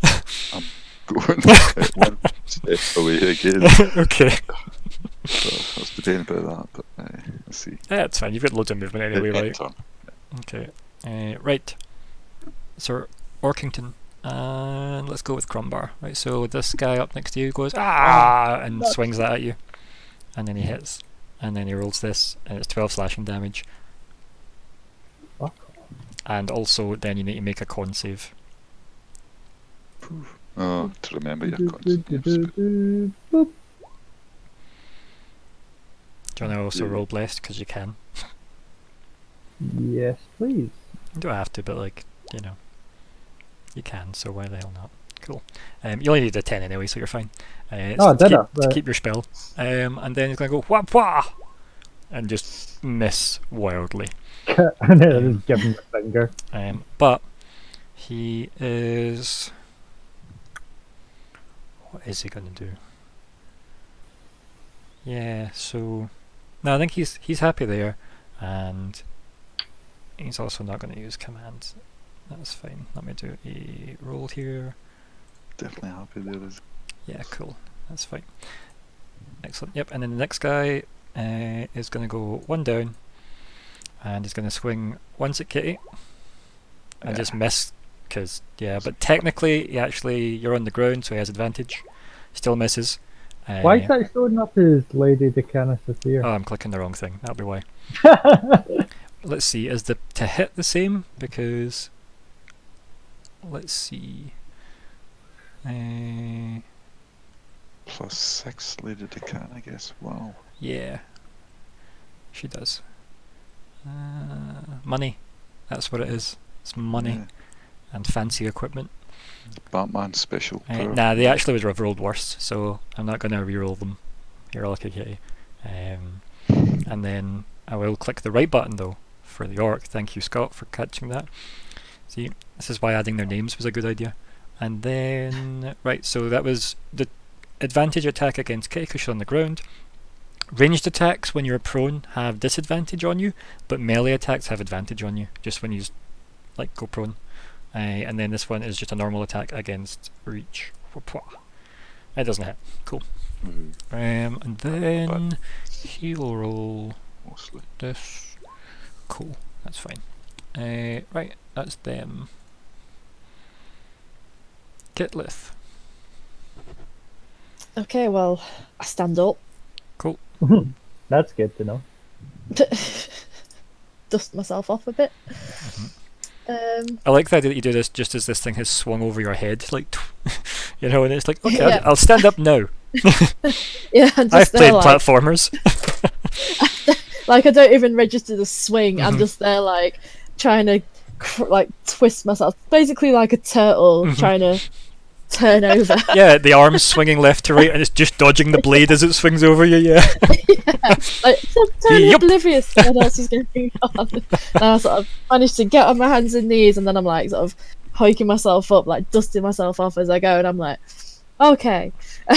Speaker 5: I'm going (laughs) one step away again. (laughs)
Speaker 1: okay.
Speaker 5: So I was debating about that, but uh, let's see.
Speaker 1: Yeah, it's fine. You've got loads of movement anyway,
Speaker 5: End
Speaker 1: right?
Speaker 5: turn.
Speaker 1: Okay. Uh, right. So, Orkington, And let's go with Crumbar. Right, so this guy up next to you goes ah and swings that at you, and then he hits, and then he rolls this, and it's 12 slashing damage.
Speaker 3: Fuck
Speaker 1: And also, then you need to make a con save.
Speaker 5: Oh, to remember your
Speaker 3: boop.
Speaker 1: Do you want to also
Speaker 5: Yeah.
Speaker 1: roll blessed because you can?
Speaker 3: Yes, please.
Speaker 1: You don't have to, but like you know, you can. So why the hell not? Cool. Um, you only need a ten anyway, so you're fine. Uh,
Speaker 3: Oh,
Speaker 1: to
Speaker 3: did
Speaker 1: keep, to
Speaker 3: Right.
Speaker 1: keep your spell. Um, and then he's gonna go wha wha, and just miss wildly.
Speaker 3: and (laughs) then I just give him the finger.
Speaker 1: Um, but he is. What is he gonna do? Yeah, so no, I think he's he's happy there, and he's also not going to use commands. That's fine. Let me do a roll here.
Speaker 5: Definitely happy there is.
Speaker 1: Yeah, cool. That's fine. Excellent. Yep. And then the next guy uh, is going to go one down, and he's going to swing once at Kitty, and
Speaker 5: Yeah.
Speaker 1: just miss. Cause yeah, but technically, he actually you're on the ground, so he has advantage. Still misses. Uh,
Speaker 3: Why is that showing up as Lady Decanus here?
Speaker 1: Oh, I'm clicking the wrong thing. That'll be why. (laughs) Let's see. Is the to hit the same? Because let's see. Uh,
Speaker 5: Plus six Lady Decan, I guess. Wow.
Speaker 1: Yeah, she does. Uh, money. That's what it is. It's money
Speaker 5: Yeah.
Speaker 1: and fancy equipment.
Speaker 5: Batman special.
Speaker 1: Uh, nah, they actually was rolled worse, so I'm not going to re-roll them. Here, I'll kick you. Um, and then I will click the right button though for the orc. Thank you, Scott, for catching that. See, this is why adding their names was a good idea. And then, right, so that was the advantage attack against she's on the ground. Ranged attacks when you're prone have disadvantage on you, but melee attacks have advantage on you just when you s- like go prone. Uh, and then this one is just a normal attack against reach. It doesn't hit. Cool.
Speaker 5: Ooh,
Speaker 1: Um, and then heal roll
Speaker 5: mostly.
Speaker 1: this. Cool. That's fine. Uh, right, that's them. Kitlith.
Speaker 4: Okay, well, I stand up, Cool. (laughs)
Speaker 3: That's good to know. (laughs)
Speaker 4: dust myself off a bit. Um,
Speaker 1: I like the idea that you do this just as this thing has swung over your head, like, (laughs) you know, and it's like, okay,
Speaker 4: Yeah.
Speaker 1: I'll, I'll stand up now.
Speaker 4: yeah, and
Speaker 1: I've
Speaker 4: just
Speaker 1: played
Speaker 4: like,
Speaker 1: platformers.
Speaker 4: like I don't even register the swing. I'm
Speaker 1: Mhm.
Speaker 4: just there, like trying to cr- like twist myself, basically like a turtle
Speaker 1: Mhm.
Speaker 4: trying to turn over. (laughs)
Speaker 1: yeah, the arms swinging left to right, and it's just dodging the blade as it swings over you. Yeah.
Speaker 4: like so totally
Speaker 1: Yup.
Speaker 4: oblivious to what else is going on. and I sort of managed to get on my hands and knees, and then I'm like sort of hiking myself up, like dusting myself off as I go, and I'm like, okay. (laughs)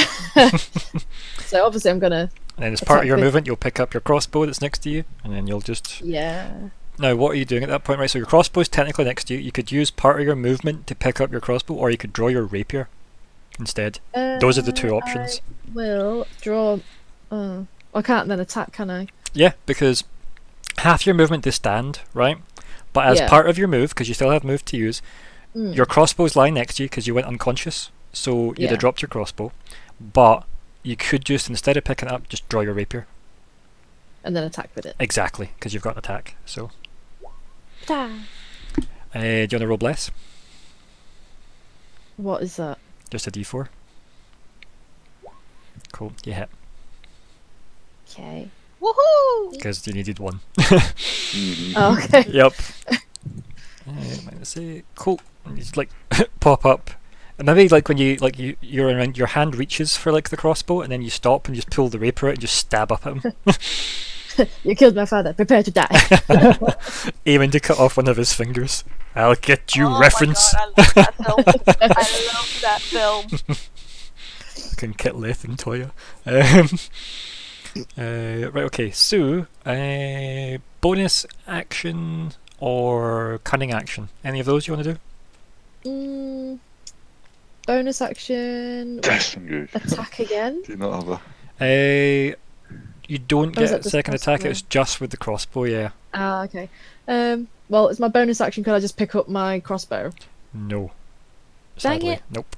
Speaker 4: so obviously I'm gonna,
Speaker 1: And as part of your movement, you'll pick up your crossbow that's next to you, and then you'll just.
Speaker 4: yeah.
Speaker 1: Now, what are you doing at that point, right? So your crossbow is technically next to you. You could use part of your movement to pick up your crossbow, or you could draw your rapier instead. Those are the two
Speaker 4: Uh,
Speaker 1: options.
Speaker 4: I will draw. Uh, I can't then attack, can I?
Speaker 1: Yeah, because half your movement is stand, right? But as
Speaker 4: Yeah.
Speaker 1: part of your move, because you still have move to use,
Speaker 4: Mm.
Speaker 1: your crossbow's lying next to you because you went unconscious. So you'd
Speaker 4: Yeah.
Speaker 1: have dropped your crossbow. But you could just, instead of picking it up, just draw your rapier.
Speaker 4: and then attack with it.
Speaker 1: Exactly, because you've got an attack. So,
Speaker 4: Ta.
Speaker 1: uh, do you want to roll bless?
Speaker 4: What is that?
Speaker 1: Just a d4. Cool, you hit.
Speaker 4: Okay.
Speaker 2: Woohoo!
Speaker 1: Because you needed one. (laughs)
Speaker 4: Oh, okay. (laughs)
Speaker 1: yep. Uh, minus eight. Cool. And you just like (laughs) pop up. And maybe like when you like you you're around your hand reaches for like the crossbow and then you stop and just pull the rapier out and just stab up at him. (laughs)
Speaker 4: You killed my father. Prepare to die. (laughs)
Speaker 1: aiming to cut off one of his fingers. I'll get you
Speaker 2: oh my
Speaker 1: reference.
Speaker 2: God, I love that (laughs) film. I love that film.
Speaker 1: Fucking Kitlith and Toya. Um, uh, right, okay, so uh, bonus action or cunning action? Any of those you want to do?
Speaker 4: mm, bonus action.
Speaker 5: Disengage.
Speaker 4: Attack again.
Speaker 5: Do you not have a?
Speaker 1: Uh, you don't
Speaker 4: Oh,
Speaker 1: get
Speaker 4: the
Speaker 1: second attack, it's just with the crossbow, yeah.
Speaker 4: Ah, okay. Um. Well, it's my bonus action. Could I just pick up my crossbow?
Speaker 1: No.
Speaker 4: Dang
Speaker 1: Sadly,
Speaker 4: it.
Speaker 1: nope.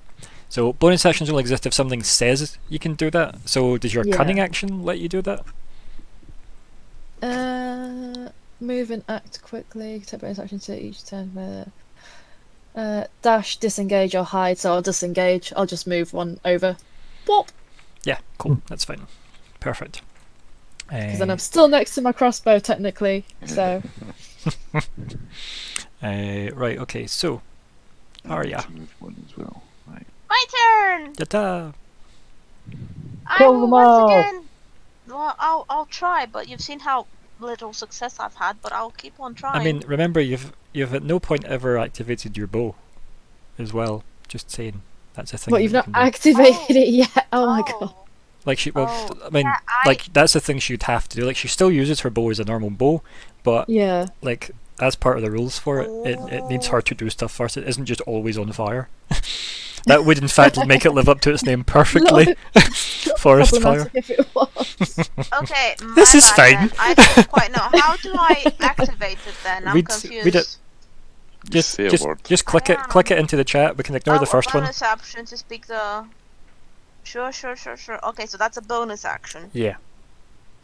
Speaker 1: So bonus actions only exist if something says you can do that. So does your
Speaker 4: Yeah.
Speaker 1: cunning action let you do that?
Speaker 4: Uh, move and act quickly. Take bonus action to each turn. Uh, uh, dash, disengage, or hide. So I'll disengage. I'll just move one over. Whoop!
Speaker 1: Yeah, cool. That's fine. Perfect.
Speaker 4: Because then
Speaker 1: Uh,
Speaker 4: I'm still next to my crossbow, technically. So
Speaker 1: uh, (laughs) right. Okay. So
Speaker 5: I
Speaker 1: Arya.
Speaker 5: need one as well. Right.
Speaker 2: My turn.
Speaker 1: Yata.
Speaker 2: I
Speaker 3: Kill
Speaker 2: will
Speaker 3: them
Speaker 2: once
Speaker 3: all.
Speaker 2: again. Well, I'll I'll try, but you've seen how little success I've had. But I'll keep on trying.
Speaker 1: I mean, remember you've you've at no point ever activated your bow, as well. Just saying, that's a thing. But
Speaker 4: You've not
Speaker 1: can
Speaker 4: activated
Speaker 2: Oh.
Speaker 4: it yet? Oh, my god!
Speaker 1: Like she, well,
Speaker 2: Oh,
Speaker 1: I mean,
Speaker 2: yeah, I-
Speaker 1: like that's the thing she'd have to do. Like she still uses her bow as a normal bow, but
Speaker 4: Yeah.
Speaker 1: like as part of the rules for it, it, it needs her to do stuff first. It isn't just always on fire. (laughs) that would in fact (laughs) make it live up to its name perfectly. (laughs) Forest fire.
Speaker 4: Problematic if it was.
Speaker 2: Okay,
Speaker 1: This is
Speaker 2: bad
Speaker 1: fine.
Speaker 2: then. I don't quite know. How do I activate it then? I'm
Speaker 1: Read- uh,
Speaker 2: confused.
Speaker 1: read it. Just,
Speaker 5: say a
Speaker 1: just,
Speaker 5: word.
Speaker 1: just click it, click it um, into the chat. We can ignore
Speaker 2: oh,
Speaker 1: the first
Speaker 2: a
Speaker 1: one.
Speaker 2: bonus option to speak the. Sure, sure, sure, sure. Okay, so that's a bonus action
Speaker 1: Yeah.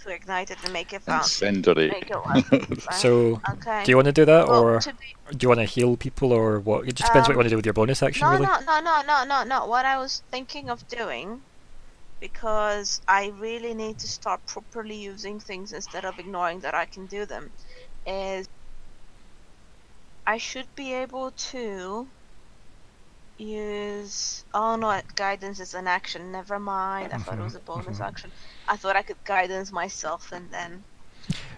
Speaker 2: to ignite it and make it fast.
Speaker 5: Incendiary.
Speaker 2: Make it work. (laughs) Right?
Speaker 1: So,
Speaker 2: okay.
Speaker 1: do you want to do that,
Speaker 2: well,
Speaker 1: or
Speaker 2: be,
Speaker 1: do you want to heal people, or what? It just depends what you
Speaker 2: Um,
Speaker 1: want to do with your bonus action,
Speaker 2: no,
Speaker 1: really.
Speaker 2: no, no, no, no, no, no. What I was thinking of doing, because I really need to start properly using things instead of ignoring that I can do them, is I should be able to use. Oh no, guidance is an action. Never mind. I thought it was a bonus
Speaker 1: mhm.
Speaker 2: action. I thought I could guidance myself and then.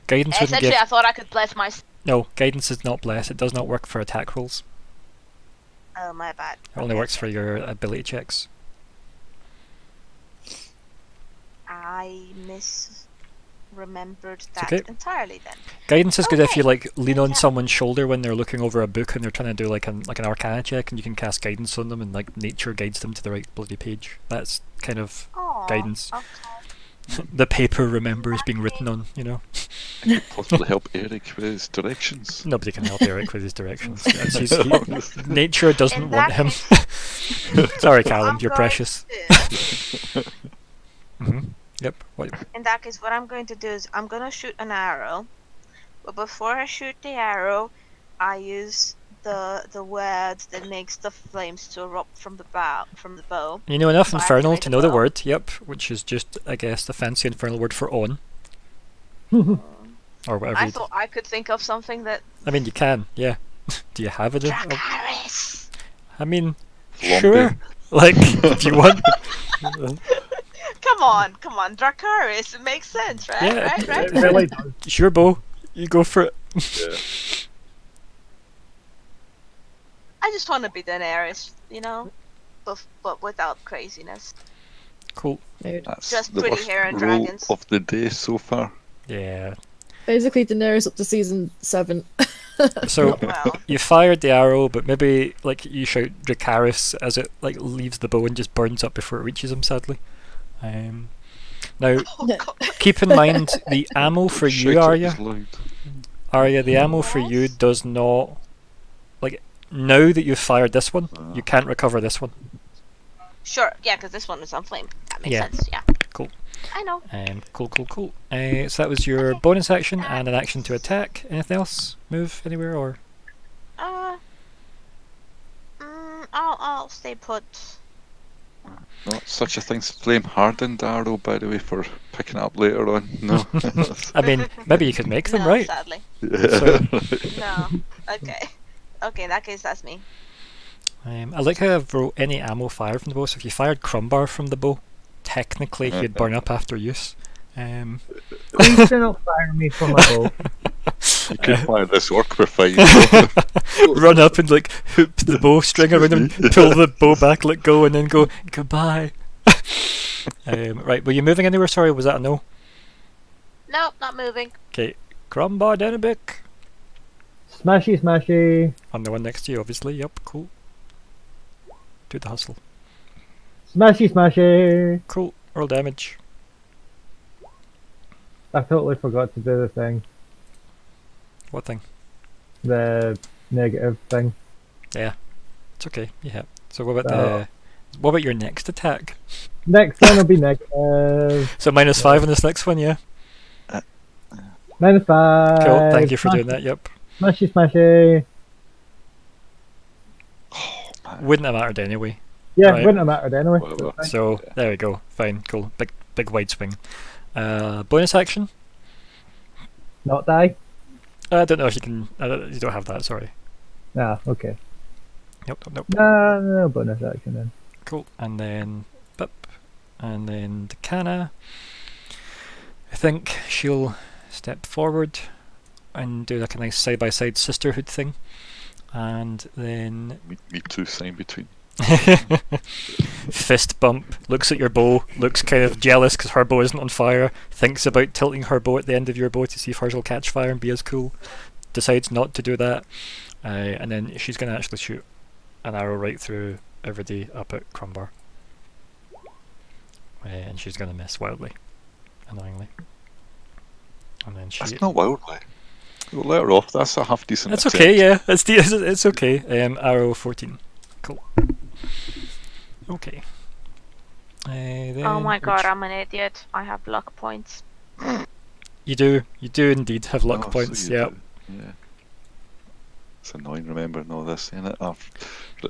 Speaker 1: Guidance wouldn't give.
Speaker 2: I thought I could bless myself.
Speaker 1: No, guidance is not bless. It does not work for attack rolls.
Speaker 2: Oh my bad.
Speaker 1: It only
Speaker 2: Okay.
Speaker 1: works for your ability checks.
Speaker 2: I misremembered that
Speaker 1: okay.
Speaker 2: entirely then.
Speaker 1: Guidance is good if you like lean on
Speaker 2: Yeah.
Speaker 1: someone's shoulder when they're looking over a book and they're trying to do like an like an Arcana check, and you can cast guidance on them, and like nature guides them to the right bloody page. That's kind of
Speaker 2: Aw,
Speaker 1: Guidance.
Speaker 2: Okay. (laughs)
Speaker 1: the paper remembers being written on. You know,
Speaker 5: Possibly help Eric with his directions.
Speaker 1: nobody can help Eric with his directions. (laughs) He- nature doesn't
Speaker 2: In
Speaker 1: want him. (laughs) Sorry, Callum,
Speaker 2: I'm
Speaker 1: you're precious.
Speaker 2: to do-
Speaker 1: hmm Yep. What?
Speaker 2: In that case, what I'm going to do is I'm gonna shoot an arrow, but before I shoot the arrow, I use the the word that makes the flames to erupt from the bow from the bow.
Speaker 1: You know enough
Speaker 2: So
Speaker 1: infernal to know the
Speaker 2: bow.
Speaker 1: word. Yep, which is just I guess the fancy infernal word for on (laughs) or whatever.
Speaker 2: I
Speaker 1: you-
Speaker 2: thought I could think of something that
Speaker 1: I mean, you can. Yeah. (laughs) Do you have it? Oh,
Speaker 2: Dracarys.
Speaker 1: I mean,
Speaker 5: Lumpy.
Speaker 1: sure. Like, if you want. (laughs)
Speaker 2: Come on, come on, Dracarys. It makes sense, right?
Speaker 1: Yeah,
Speaker 2: right, right.
Speaker 3: It really does.
Speaker 1: Sure, Bo. You go for it.
Speaker 5: Yeah.
Speaker 2: I just want to be Daenerys, you know, but but without craziness.
Speaker 1: Cool.
Speaker 4: Mood.
Speaker 5: That's
Speaker 2: Just
Speaker 5: the
Speaker 2: pretty hair and
Speaker 5: roll
Speaker 2: dragons.
Speaker 5: of the day so far.
Speaker 1: Yeah.
Speaker 4: Basically, Daenerys up to season seven. (laughs)
Speaker 1: So
Speaker 2: Well,
Speaker 1: you fired the arrow, but maybe like you shout Dracarys as it like leaves the bow and just burns up before it reaches him. Sadly. Um. Now, (laughs)
Speaker 2: oh
Speaker 1: keep in mind the (laughs) ammo for you,
Speaker 5: it
Speaker 1: Arya. Arya, the ammo for you does not like now that you've fired this one, you can't recover this one.
Speaker 2: Sure, yeah, because this one is on flame. That makes
Speaker 1: Yeah.
Speaker 2: sense. Yeah.
Speaker 1: Cool.
Speaker 2: I know.
Speaker 1: Um, cool, cool, cool. Uh, so that was your bonus action and an action to attack. Anything else? Move anywhere or?
Speaker 2: Uh. Mm, I'll I'll stay put.
Speaker 5: Not such a thing's flame hardened arrow, by the way, for picking it up later on. No. (laughs)
Speaker 1: I mean, maybe you could make them,
Speaker 2: no,
Speaker 1: right?
Speaker 2: Sadly.
Speaker 5: yeah.
Speaker 2: No. Okay. Okay, in that case, that's me.
Speaker 1: Um, I like how I've wrote any ammo fired from the bow. So if you fired crumbar from the bow, technically you'd burn up after use. Um,
Speaker 3: Please do not fire me from a bow. (laughs)
Speaker 5: You could fire this orc with fight. (laughs)
Speaker 1: run up and like hoop the bowstring around him, pull the bow (laughs) back, let go, and then go goodbye. (laughs) um, right, were you moving anywhere? Sorry, was that a no?
Speaker 2: No, not moving.
Speaker 1: Okay, crumbar Denebik.
Speaker 3: Smashy, smashy.
Speaker 1: I'm the one next to you, obviously. Yep, cool. Do the hustle.
Speaker 3: Smashy, smashy.
Speaker 1: Cool. Roll damage.
Speaker 3: I totally forgot to do the thing.
Speaker 1: What thing?
Speaker 3: The negative thing.
Speaker 1: Yeah, it's okay. Yeah. So what about
Speaker 3: So-
Speaker 1: the what about your next attack?
Speaker 3: Next one will be negative. (laughs)
Speaker 1: So minus five on this next one, yeah.
Speaker 3: Minus five.
Speaker 1: Cool. Thank you for
Speaker 3: Smash-
Speaker 1: doing that. Yep.
Speaker 3: Smashy, smashy.
Speaker 5: Oh.
Speaker 1: Wouldn't have mattered anyway.
Speaker 3: Yeah,
Speaker 1: Right.
Speaker 3: wouldn't have mattered anyway.
Speaker 5: Whatever.
Speaker 3: so it's fine.
Speaker 1: So there we go. Fine. Cool. Big big wide swing. Uh, bonus action.
Speaker 3: Not die?
Speaker 1: I don't know if you can. I don't, you don't have that. Sorry.
Speaker 3: Ah, okay.
Speaker 1: Nope. Nope. Nope.
Speaker 3: No, no bonus action then.
Speaker 1: Cool. And then Bip. And then Dakana. I think she'll step forward and do like a nice side by side sisterhood thing. And then
Speaker 5: Me, me too, sign between. (laughs)
Speaker 1: fist bump, looks at your bow, looks kind of jealous because her bow isn't on fire, thinks about tilting her bow at the end of your bow to see if hers will catch fire and be as cool, decides not to do that, uh, and then she's going to actually shoot an arrow right through everybody up at Crumbar. Uh, and she's going to miss wildly, annoyingly. And then she.
Speaker 5: That's not wildly. We'll let her off. That's a half decent.
Speaker 1: That's
Speaker 5: attempt.
Speaker 1: okay, yeah. It's de- it's, it's okay. Um, arrow fourteen. Cool. Okay. Uh, then
Speaker 2: Oh my god, I'm an idiot. I have luck points.
Speaker 1: You do, you do indeed have luck
Speaker 5: Oh,
Speaker 1: points.
Speaker 5: you
Speaker 1: yeah.
Speaker 5: do. Yeah. It's annoying remembering all this, ain't it? I've,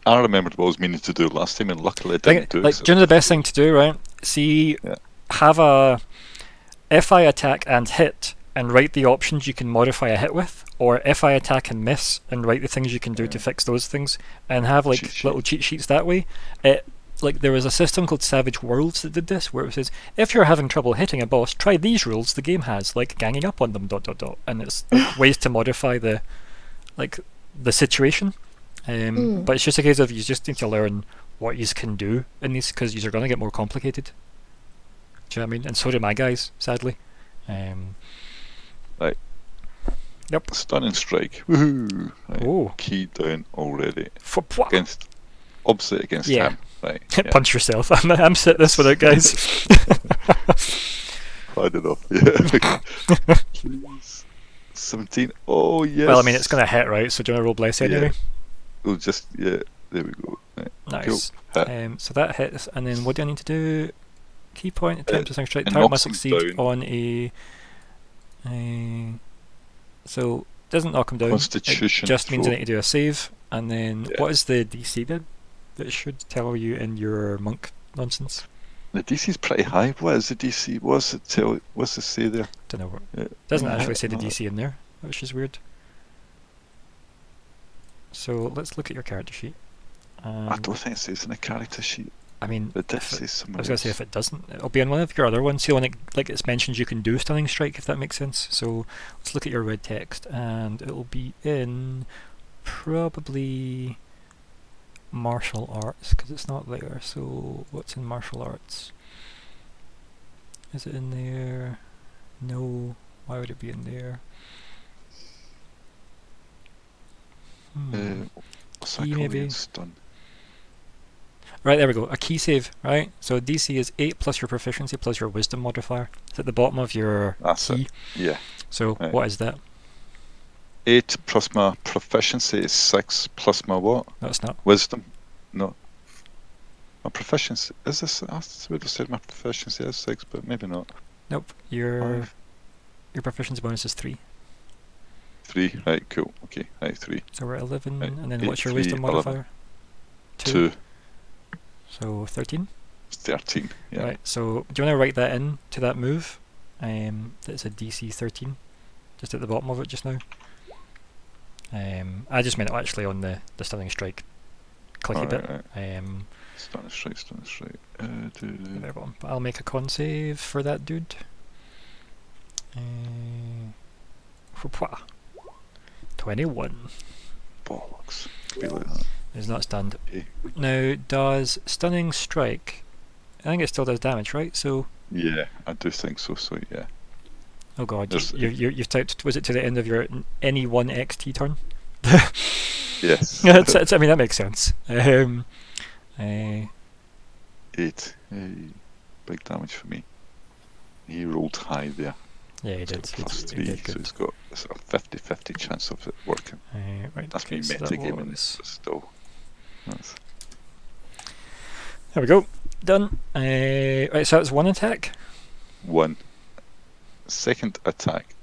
Speaker 5: I remembered what I was meaning to do last time, and luckily I didn't do
Speaker 1: like,
Speaker 5: it.
Speaker 1: do you know the best thing to do, right? See,
Speaker 5: Yeah.
Speaker 1: have a if I attack and hit, and write the options you can modify a hit with, or if I attack and miss, and write the things you can do to fix those things, and have like
Speaker 5: Cheat
Speaker 1: little cheat sheets that way. It like there was a system called Savage Worlds that did this, where it says if you're having trouble hitting a boss, try these rules the game has, like ganging up on them, dot dot dot, and it's like, (coughs) ways to modify the like the situation. Um,
Speaker 4: Mm.
Speaker 1: But it's just a case of you just need to learn what you can do in these because these are going to get more complicated. Do you know what I mean? And so do my guys, sadly. Um, Yep.
Speaker 5: Stunning strike. Woohoo! Right.
Speaker 1: oh,
Speaker 5: Key down already.
Speaker 1: for pwa-
Speaker 5: Against. Opposite against
Speaker 1: Yeah.
Speaker 5: him. Right. Yeah.
Speaker 1: punch yourself. (laughs) I'm, I'm set this one out, guys. (laughs) (laughs)
Speaker 5: I don't know. Yeah. Please. 17. Oh, yes.
Speaker 1: Well, I mean, it's going to hit, right? So do you want to roll bless
Speaker 5: Yeah.
Speaker 1: anyway?
Speaker 5: We'll just. Yeah. There we go. Right.
Speaker 1: Nice.
Speaker 5: Hit.
Speaker 1: Um, so that hits, and then what do I need to do? Ki point, attempt to strike. Target must succeed
Speaker 5: down.
Speaker 1: on a. a so doesn't knock him down.
Speaker 5: Constitution
Speaker 1: It just means I
Speaker 5: throw.
Speaker 1: need to do a save, and then
Speaker 5: Yeah.
Speaker 1: what is the DC then? That should tell you in your monk nonsense.
Speaker 5: The DC's pretty high. What is the DC? What's it tell? What's it say there?
Speaker 1: Don't know. What,
Speaker 5: Yeah.
Speaker 1: doesn't
Speaker 5: Yeah,
Speaker 1: actually say the. DC in there, which is weird. So let's look at your character sheet. Um,
Speaker 5: I don't think it says in the character sheet.
Speaker 1: I mean,
Speaker 5: It does
Speaker 1: if it- I was gonna say if it doesn't, it'll be on one of your other ones. See, when it like it's mentioned, you can do stunning strike if that makes sense. So let's look at your red text, and it'll be in probably martial arts because it's not there. So what's in martial arts? Is it in there? No. Why would it be in there? Hmm.
Speaker 5: Uh, what's that
Speaker 1: Key
Speaker 5: called
Speaker 1: maybe?
Speaker 5: Stun.
Speaker 1: Right, there we go. A ki save, right? So DC is 8 plus your proficiency plus your wisdom modifier. It's at the bottom of your
Speaker 5: That's
Speaker 1: key.
Speaker 5: it. Yeah.
Speaker 1: So
Speaker 5: Right.
Speaker 1: what is that?
Speaker 5: 8 plus my proficiency is 6 plus my what?
Speaker 1: That's not.
Speaker 5: Wisdom? No. My proficiency. Is this. I would have said my proficiency is 6, but maybe not.
Speaker 1: Nope. Your
Speaker 5: Five.
Speaker 1: your proficiency bonus is 3.
Speaker 5: 3. Right, cool. Okay, right, 3.
Speaker 1: So we're at 11.
Speaker 5: Right,
Speaker 1: And then
Speaker 5: eight,
Speaker 1: what's your
Speaker 5: three,
Speaker 1: wisdom
Speaker 5: 11.
Speaker 1: modifier?
Speaker 5: 2.
Speaker 1: So 13.
Speaker 5: 13. Yeah.
Speaker 1: Right. So do you want to write that in to that move? Um, that's a DC 13, just at the bottom of it just now. Um, I just meant it actually on the the stunning strike clicky
Speaker 5: Alright,
Speaker 1: bit.
Speaker 5: right.
Speaker 1: Um,
Speaker 5: Stunning strike, stunning strike. Uh, do, do.
Speaker 1: there go. But I'll make a con save for that dude. Uh, whoopah. 21
Speaker 5: Bollocks. Be like that.
Speaker 1: is not stunned.
Speaker 5: Okay.
Speaker 1: Now, does stunning strike? I think it still does damage, right? So,
Speaker 5: Yeah, I do think so, so yeah.
Speaker 1: oh god,
Speaker 5: There's-
Speaker 1: you, you, you've typed. Was it to the end of your any one XT turn? (laughs) (laughs)
Speaker 5: Yes.
Speaker 1: Yeah, that's, that's, I mean that makes sense. Um, uh,
Speaker 5: 8. Hey, big damage for me. He rolled high there.
Speaker 1: Yeah, he
Speaker 5: So
Speaker 1: did. Did- he
Speaker 5: 3,
Speaker 1: did
Speaker 5: so he's got a sort of 50 50 chance of it working.
Speaker 1: Uh, right,
Speaker 5: That's
Speaker 1: okay,
Speaker 5: me
Speaker 1: so
Speaker 5: metagaming this, still. That's
Speaker 1: There we go. Done. Uh, right, so that's one attack.
Speaker 5: One. Second attack.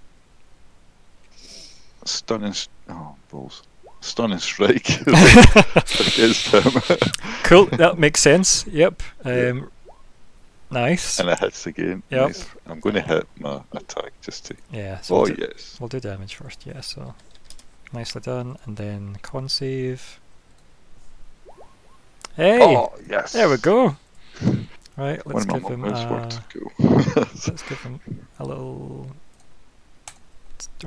Speaker 5: Stunning. Oh, balls. Stunning strike. (laughs) against him. (laughs)
Speaker 1: Cool, that makes sense. Yep. Um, nice.
Speaker 5: and it hits again.
Speaker 1: Yep.
Speaker 5: Nice. I'm going to hit my attack just to.
Speaker 1: Yeah, so
Speaker 5: Oh,
Speaker 1: we'll, do,
Speaker 5: yes.
Speaker 1: we'll do damage first. Yeah, so nicely done. And then con save. Hey!
Speaker 5: Oh, yes.
Speaker 1: There we go. (laughs) Right, let's give him a.
Speaker 5: Cool.
Speaker 1: Uh, (laughs) let's give him a little.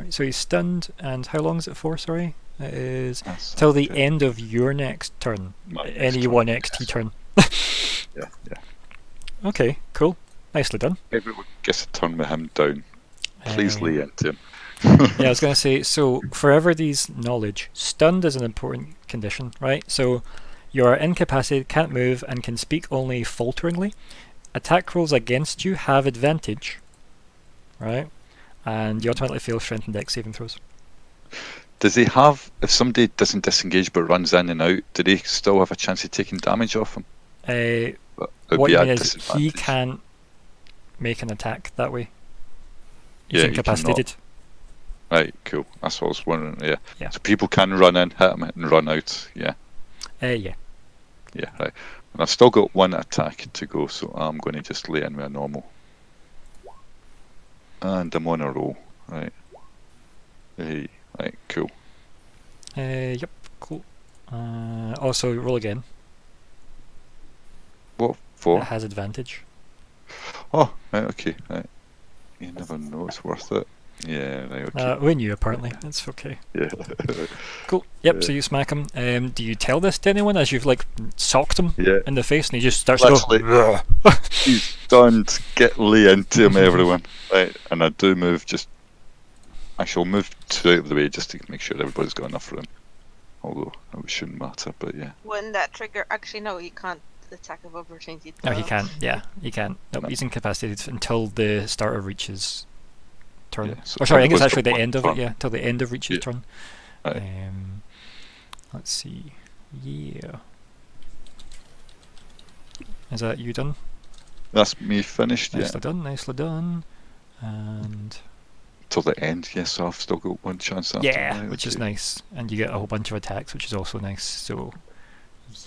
Speaker 1: So he's stunned, and how long is it for? Sorry, it is
Speaker 5: That's
Speaker 1: till the
Speaker 5: okay.
Speaker 1: end of your next turn.
Speaker 5: My next
Speaker 1: Any
Speaker 5: turn,
Speaker 1: one XT
Speaker 5: yes.
Speaker 1: turn. (laughs)
Speaker 5: Yeah, yeah.
Speaker 1: Okay, cool, nicely done.
Speaker 5: Everyone gets a turn with him down. Please
Speaker 1: Um,
Speaker 5: lay into him.
Speaker 1: Yeah, I was going to say, so (laughs) forever these knowledge, stunned is an important condition, right? So you are incapacitated, can't move, and can speak only falteringly. Attack rolls against you have advantage, right? And you automatically fail strength and dex saving throws.
Speaker 5: Does he have, if somebody doesn't disengage but runs in and out, do they still have a chance of taking damage off him?
Speaker 1: Uh,
Speaker 5: Would
Speaker 1: what you mean is he can't make an attack that way. He's
Speaker 5: Yeah, he
Speaker 1: incapacitated.
Speaker 5: Right, cool. That's what I was wondering. Yeah.
Speaker 1: Yeah.
Speaker 5: So people can run in, hit him, and run out. Yeah.
Speaker 1: Uh, yeah.
Speaker 5: Yeah, right. And I've still got one attack to go, so I'm going to just lay in with a normal. And I'm on a roll. Right. Hey, right, cool.
Speaker 1: Uh, yep, cool. Uh, also, roll again.
Speaker 5: What for?
Speaker 1: It has advantage.
Speaker 5: Oh, right, okay, right. You never know, it's worth it. Yeah, right, okay.
Speaker 1: Uh, we knew apparently. That's okay. (laughs)
Speaker 5: yeah.
Speaker 1: Cool. Yep. So you smack him. Um, do you tell this to anyone as you've like socked him
Speaker 5: yeah.
Speaker 1: in the face and he just starts to
Speaker 5: Literally.
Speaker 1: go? (laughs)
Speaker 5: He's stunned. Get lay into him, everyone. Right, and I do move just. I shall move two out of the way just to make sure everybody's got enough room. Although it shouldn't matter, but yeah.
Speaker 2: When that trigger, actually no, you can't attack of opportunity.
Speaker 1: No, he can't. Yeah, he can't. Nope,
Speaker 5: No.
Speaker 1: he's incapacitated until the starter Reach's turn.
Speaker 5: Yeah, so
Speaker 1: or sorry, I think it's actually the end of
Speaker 5: turn.
Speaker 1: it. Yeah, till the end of Reach's
Speaker 5: Yeah.
Speaker 1: turn.
Speaker 5: Aye.
Speaker 1: Um, let's see. Yeah. Is that you done?
Speaker 5: That's me finished, yeah.
Speaker 1: Nicely done. Nicely done. And
Speaker 5: Till the end, yes, so I've still got one chance after.
Speaker 1: yeah,
Speaker 5: right,
Speaker 1: which is nice, and you get a whole bunch of attacks, which is also nice. So,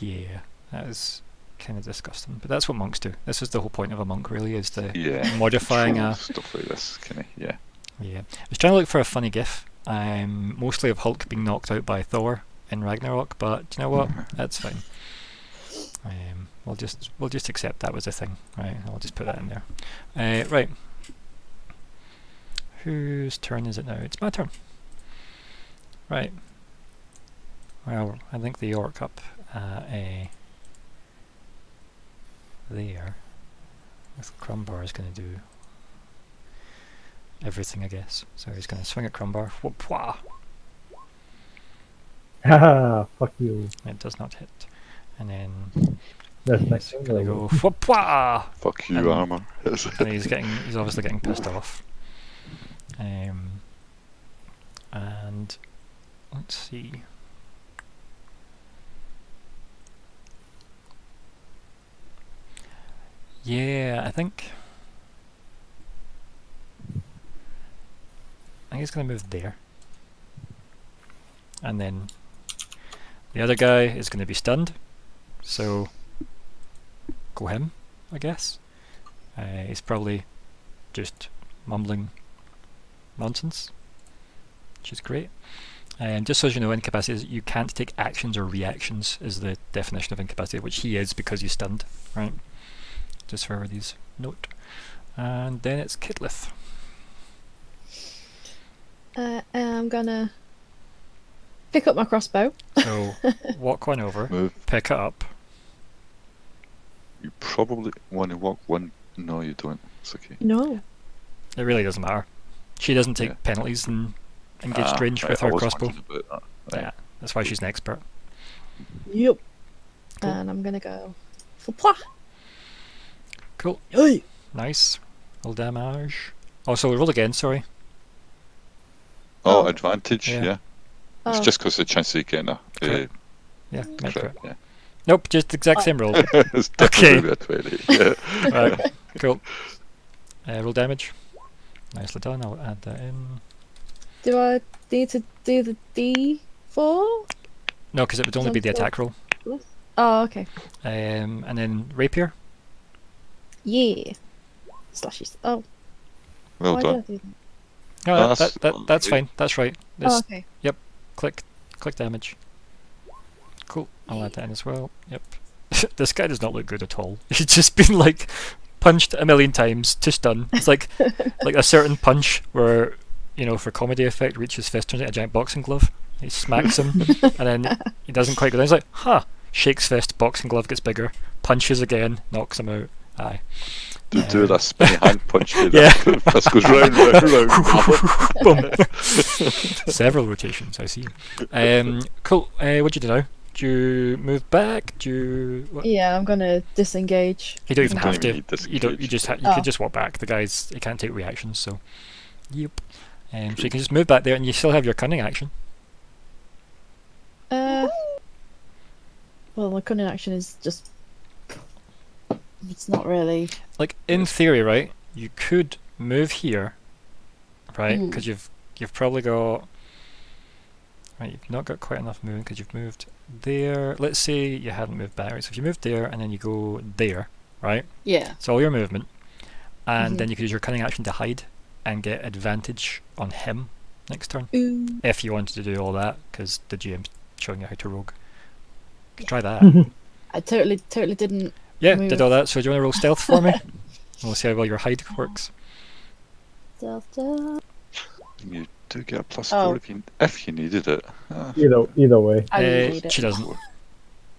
Speaker 1: yeah, that is kind of disgusting, but that's what monks do. This is the whole point of a monk, really, is the
Speaker 5: Yeah.
Speaker 1: modifying a.
Speaker 5: Stuff like this, kind of, yeah.
Speaker 1: Yeah, I was trying to look for a funny gif, um, mostly of Hulk being knocked out by Thor in Ragnarok, but you know what? That's fine. Um, we'll just we'll just accept that was a thing, right? I'll just put that in there. Uh, right. Whose turn is it now? It's my turn. Right. Well, I think the orc up uh, a there with Crumbar is going to do everything, I guess. So he's going to swing at Crumbar. Whoop, wah.
Speaker 3: Haha, (laughs) fuck you.
Speaker 1: It does not hit. And then
Speaker 3: That's
Speaker 1: he's going to go whoop, wah.
Speaker 5: Fuck you,
Speaker 1: Um,
Speaker 5: armor.
Speaker 1: and he's getting he's obviously getting pissed off. Um, and let's see. Yeah, I think. I think he's gonna move there, and then the other guy is gonna be stunned. So go him, I guess. Uh, he's probably just mumbling nonsense, which is great. And just so you know, incapacity you can't take actions or reactions is the definition of incapacity, which he is because he's stunned, right? Just for everybody's note. And then it's Kitlith.
Speaker 4: Uh, I'm gonna pick up my crossbow.
Speaker 1: So (laughs) walk one over,
Speaker 5: Move.
Speaker 1: pick it up.
Speaker 5: You probably want to walk one. No, you don't. It's okay.
Speaker 4: No.
Speaker 1: It really doesn't matter. She doesn't take
Speaker 5: Yeah.
Speaker 1: penalties and engaged
Speaker 5: Ah,
Speaker 1: range
Speaker 5: right,
Speaker 1: with her crossbow.
Speaker 5: that. Right.
Speaker 1: Yeah, that's why she's an expert.
Speaker 4: Yep.
Speaker 1: Cool.
Speaker 4: And I'm gonna go for plah.
Speaker 1: Cool.
Speaker 4: Hey.
Speaker 1: Nice. Roll damage. Oh, so we roll again, sorry.
Speaker 5: Oh,
Speaker 4: Oh.
Speaker 5: advantage,
Speaker 1: Yeah.
Speaker 5: yeah. It's
Speaker 4: Oh.
Speaker 5: just because the chance of getting a uh,
Speaker 1: Yeah, make
Speaker 5: crit, yeah.
Speaker 1: Nope, just the exact same roll. (laughs)
Speaker 5: it's definitely a 20. Yeah. (laughs)
Speaker 1: right, cool. Uh, roll damage. Nicely done. I'll add that in.
Speaker 4: Do I need to do the D4?
Speaker 1: No, because it would only be the attack roll.
Speaker 4: Oh, okay.
Speaker 1: Um, and then rapier.
Speaker 4: Yeah. Slashes. Oh,
Speaker 5: Well
Speaker 4: why
Speaker 5: done.
Speaker 4: did I do that?
Speaker 5: Oh,
Speaker 1: that,
Speaker 5: that's
Speaker 1: that, that, that's fine. That's right.
Speaker 4: Oh,
Speaker 1: This
Speaker 4: okay.
Speaker 1: click, click damage. Cool. I'll add that in as well. Yep. (laughs) this guy does not look good at all. (laughs) He's just been like punched a million times to stun. It's like (laughs) like a certain punch where you know for comedy effect Reach's fist turns into a giant boxing glove. He smacks him and then he doesn't quite go down. He's like, huh. Shakes fist, boxing glove gets bigger, punches again, knocks him out. Aye.
Speaker 5: Do, do that spinny hand punch. where
Speaker 1: Yeah. (laughs)
Speaker 5: the Fist goes round, (laughs) round, round.
Speaker 1: Several rotations, I see. Um, cool. Uh, what do you do now? Do you move back? Do you? What?
Speaker 4: Yeah, I'm gonna disengage.
Speaker 1: You don't even
Speaker 5: You don't
Speaker 1: have
Speaker 5: even
Speaker 1: to. You don't. You just. Ha- you
Speaker 4: Oh.
Speaker 1: can just walk back. The guys. He can't take reactions. So. Yep. Um, so you can just move back there, and you still have your cunning action.
Speaker 4: Uh, well, the cunning action is just. It's not really.
Speaker 1: Like in theory, right? You could move here, right?
Speaker 4: Mm.
Speaker 1: Because you've you've probably got. Right, you've not got quite enough movement because you've moved there. Let's say you hadn't moved back, right? So if you move there and then you go there, right?
Speaker 4: Yeah.
Speaker 1: It's all your movement, and
Speaker 4: Mhm.
Speaker 1: then you could use your cunning action to hide and get advantage on him next turn
Speaker 4: Ooh.
Speaker 1: if you wanted to do all that because the GM's showing you how to rogue. You could try that. (laughs)
Speaker 4: I totally, totally didn't.
Speaker 1: Yeah,
Speaker 4: Move.
Speaker 1: did all that. So do you want to roll stealth for me? (laughs) we'll see how well your hide works.
Speaker 4: Stealth, stealth.
Speaker 5: You do get a plus
Speaker 4: Oh.
Speaker 5: four if you, if you needed it. Ah,
Speaker 3: Either either way.
Speaker 4: I didn't
Speaker 1: Uh,
Speaker 4: need it.
Speaker 1: she doesn't.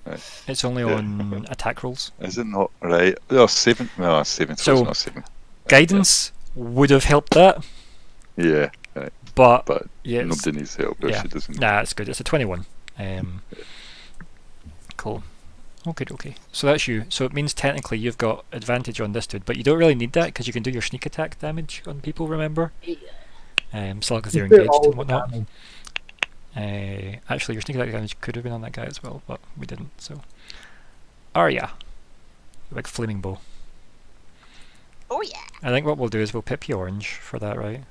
Speaker 5: Right.
Speaker 1: It's only
Speaker 5: Yeah.
Speaker 1: on attack rolls.
Speaker 5: Is it not right? Oh, saving. No, saving throws
Speaker 1: So-
Speaker 5: not saving.
Speaker 1: Guidance would have helped that,
Speaker 5: Yeah,
Speaker 1: but,
Speaker 5: but
Speaker 1: yeah, it's-
Speaker 5: nobody needs help if
Speaker 1: yeah.
Speaker 5: she doesn't.
Speaker 1: Nah, it's good. It's a 21. Um, cool. Okay, okay. So that's you. So it means technically you've got advantage on this dude, but you don't really need that because you can do your sneak attack damage on people, remember? Um, so long as they're engaged and whatnot.
Speaker 3: damage.
Speaker 1: Uh, actually, your sneak attack damage could have been on that guy as well, but we didn't, so. Arya. Like flaming bow.
Speaker 2: Oh yeah.
Speaker 1: I think what we'll do is we'll pip you orange for that, right?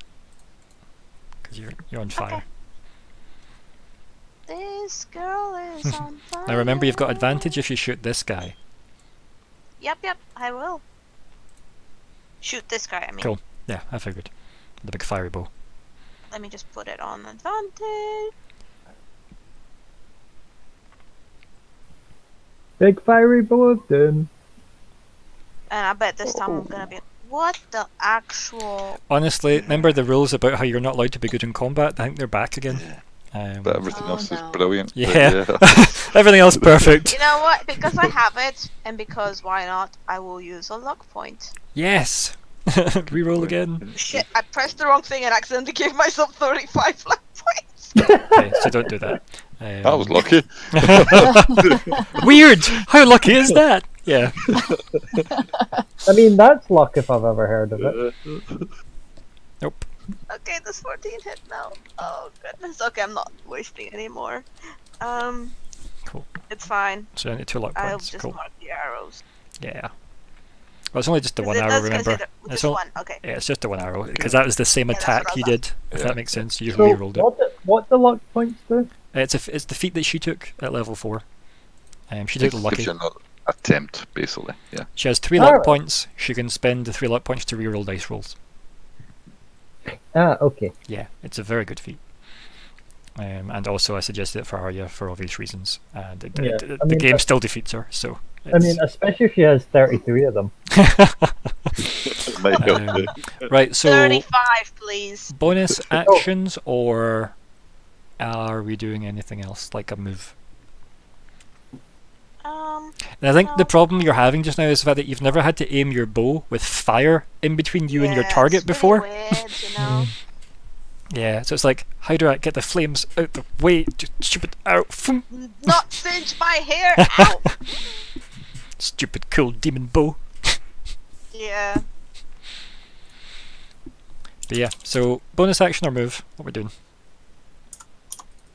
Speaker 1: Because you're, you're on fire.
Speaker 2: This girl is (laughs) on fire.
Speaker 1: Now remember, you've got advantage if you shoot this guy.
Speaker 2: Yep, yep, I will. Shoot this guy, I mean.
Speaker 1: Cool. Yeah, I figured. The big fiery bow.
Speaker 2: Let me just put it on advantage.
Speaker 3: Big fiery bow of doom.
Speaker 2: And I bet this time I'm gonna be. What the actual.
Speaker 1: Honestly, remember the rules about how you're not allowed to be good in combat? I think they're back again. Um,
Speaker 5: But everything
Speaker 4: Oh,
Speaker 5: else
Speaker 4: no.
Speaker 5: is brilliant.
Speaker 1: Yeah.
Speaker 5: yeah. (laughs)
Speaker 1: everything else perfect.
Speaker 2: You know what? Because I have it, and because why not, I will use a luck point.
Speaker 1: Yes. (laughs) Reroll again.
Speaker 2: Shit, I pressed the wrong thing and accidentally gave myself 35 (laughs) luck points.
Speaker 1: Okay, so don't do that. Um,
Speaker 5: That was lucky.
Speaker 1: weird. How lucky is that? Yeah.
Speaker 3: I mean, that's luck if I've ever heard of it.
Speaker 1: Nope.
Speaker 2: Okay, this 14 hit now. Oh goodness. Okay, I'm not wasting anymore. Um,
Speaker 1: Cool.
Speaker 2: it's fine.
Speaker 1: So only two luck
Speaker 2: I'll
Speaker 1: points.
Speaker 2: just
Speaker 1: Cool.
Speaker 2: mark the arrows.
Speaker 1: Yeah. Well, it's only just the one
Speaker 2: it
Speaker 1: arrow. Remember?
Speaker 2: consider-
Speaker 1: It's
Speaker 2: Just
Speaker 1: all-
Speaker 2: one. Okay.
Speaker 1: Yeah, it's just the one arrow because that was the same
Speaker 2: Yeah,
Speaker 1: attack
Speaker 2: what I
Speaker 1: you did. If
Speaker 5: Yeah.
Speaker 1: that makes sense, you
Speaker 3: So
Speaker 1: rerolled it.
Speaker 3: what the, what the luck points do?
Speaker 1: It's a f- it's the feat that she took at level four. Um, she took the
Speaker 5: Gives
Speaker 1: lucky.
Speaker 5: attempt, basically. Yeah.
Speaker 1: She has three luck
Speaker 3: Alright.
Speaker 1: points. She can spend the three luck points to reroll dice rolls.
Speaker 3: Ah, okay.
Speaker 1: Yeah, it's a very good feat. Um, and also, I suggested it for Arya for obvious reasons. And it,
Speaker 3: Yeah,
Speaker 1: it-
Speaker 3: I
Speaker 1: the
Speaker 3: mean,
Speaker 1: game still defeats her. So.
Speaker 3: I mean, especially if she has 33 of them. (laughs)
Speaker 5: It might help
Speaker 1: Um, right. So
Speaker 2: 35, please.
Speaker 1: bonus (laughs) actions, or are we doing anything else like a move?
Speaker 2: Um,
Speaker 1: And I think the problem you're having just now is the fact that you've never had to aim your bow with fire in between you and your target
Speaker 2: it's
Speaker 1: before.
Speaker 2: Weird, you (laughs) know?
Speaker 1: Yeah, so it's like, how do I get the flames out the way? Just stupid arrow, Phoom.
Speaker 2: Not singe my hair. (laughs) Ow.
Speaker 1: stupid cool demon bow.
Speaker 2: yeah.
Speaker 1: But yeah, so bonus action or move? What we're doing?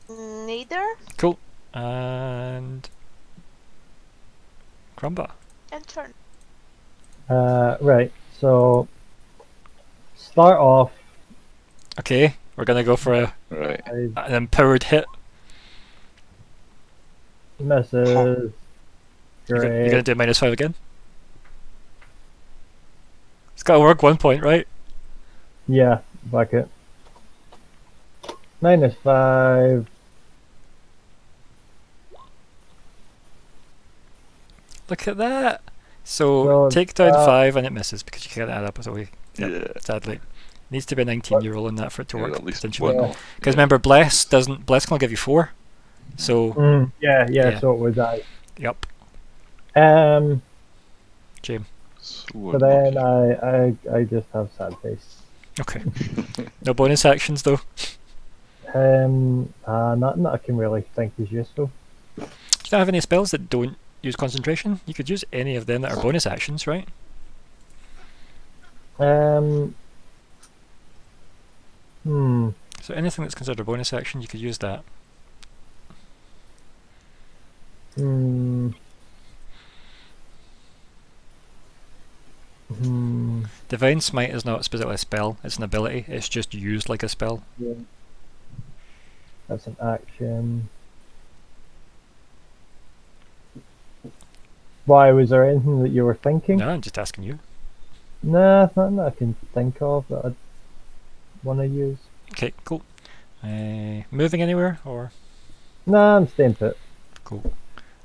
Speaker 2: Neither.
Speaker 1: Cool. And Crumbar.
Speaker 2: And turn.
Speaker 3: Uh, right. So start off.
Speaker 1: Okay, we're gonna go for a,
Speaker 5: Right.
Speaker 3: I
Speaker 1: an empowered hit.
Speaker 3: misses.
Speaker 1: You're, go-
Speaker 3: Great.
Speaker 1: you're gonna do minus five again. It's gotta work one point, right?
Speaker 3: Yeah, bucket. Minus five.
Speaker 1: Look at that. So
Speaker 3: So
Speaker 1: take down
Speaker 3: that-
Speaker 1: five and it misses because you can't add up. So we, yep,
Speaker 5: Yeah.
Speaker 1: sadly, needs to be a 19 year rolling that for it to
Speaker 5: Yeah,
Speaker 1: work.
Speaker 5: at least
Speaker 1: potentially.
Speaker 5: one
Speaker 3: Yeah.
Speaker 1: Because remember, bless doesn't bless can only give you four. So
Speaker 3: Mm, yeah, yeah,
Speaker 1: Yeah.
Speaker 3: So it was I.
Speaker 1: yep,
Speaker 3: Um.
Speaker 1: Jim.
Speaker 5: So
Speaker 3: So then. I, I, I just have sad face.
Speaker 1: Okay. (laughs) no bonus actions though.
Speaker 3: Um. Uh, nothing that I can really think is useful.
Speaker 1: Do You don't have any spells that don't use concentration. You could use any of them that are bonus actions, right?
Speaker 3: Um. Hmm.
Speaker 1: So anything that's considered a bonus action, you could use that.
Speaker 3: Hmm. Hmm.
Speaker 1: Divine Smite is not specifically a spell; it's an ability. It's just used like a spell.
Speaker 3: Yeah. That's an action. Why was there anything that you were thinking?
Speaker 1: No, I'm just asking you.
Speaker 3: Nah, nothing that I can think of that I'd want to use.
Speaker 1: Okay, cool. Uh, moving anywhere or
Speaker 3: Nah, I'm staying put.
Speaker 1: cool.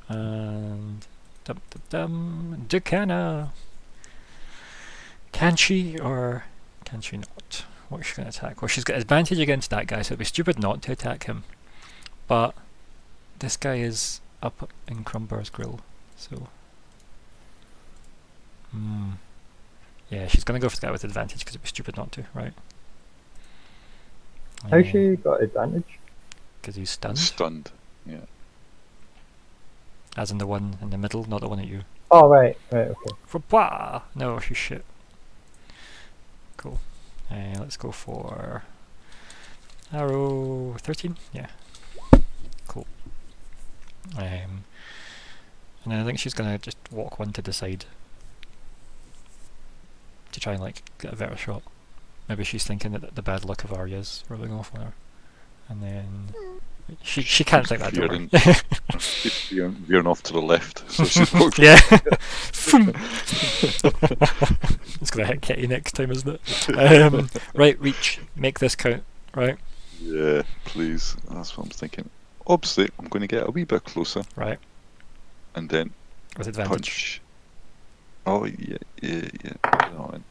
Speaker 1: And dum dum dum. Ducana. Can she or can she not? What is she going to attack? Well, she's got advantage against that guy, so it'd be stupid not to attack him. But this guy is up in Crumbar's grill, so. Hmm. Yeah, she's going to go for the guy with advantage because it'd be stupid not to, right?
Speaker 3: How she got advantage?
Speaker 1: Because he's stunned.
Speaker 5: Stunned. Yeah.
Speaker 1: As in the one in the middle, not the one at you.
Speaker 3: Oh right, right, okay.
Speaker 1: For blah! No, she's shit. Cool. Uh, let's go for arrow thirteen. Yeah. Cool. Um, and I think she's gonna just walk one to the side to try and like get a better shot. Maybe she's thinking that the bad luck of Arya's rubbing off on her, and then she she can't think that. Don't
Speaker 5: veering, veering off to the left. So (laughs)
Speaker 1: Yeah. (laughs) it's gonna hit Kitty next time, isn't it? Um, right, reach. Make this count. Right,
Speaker 5: Yeah, please. That's what I'm thinking. Obviously, I'm going to get a wee bit closer
Speaker 1: right.
Speaker 5: and then
Speaker 1: With advantage.
Speaker 5: punch. Oh, yeah, yeah, yeah. Put it on.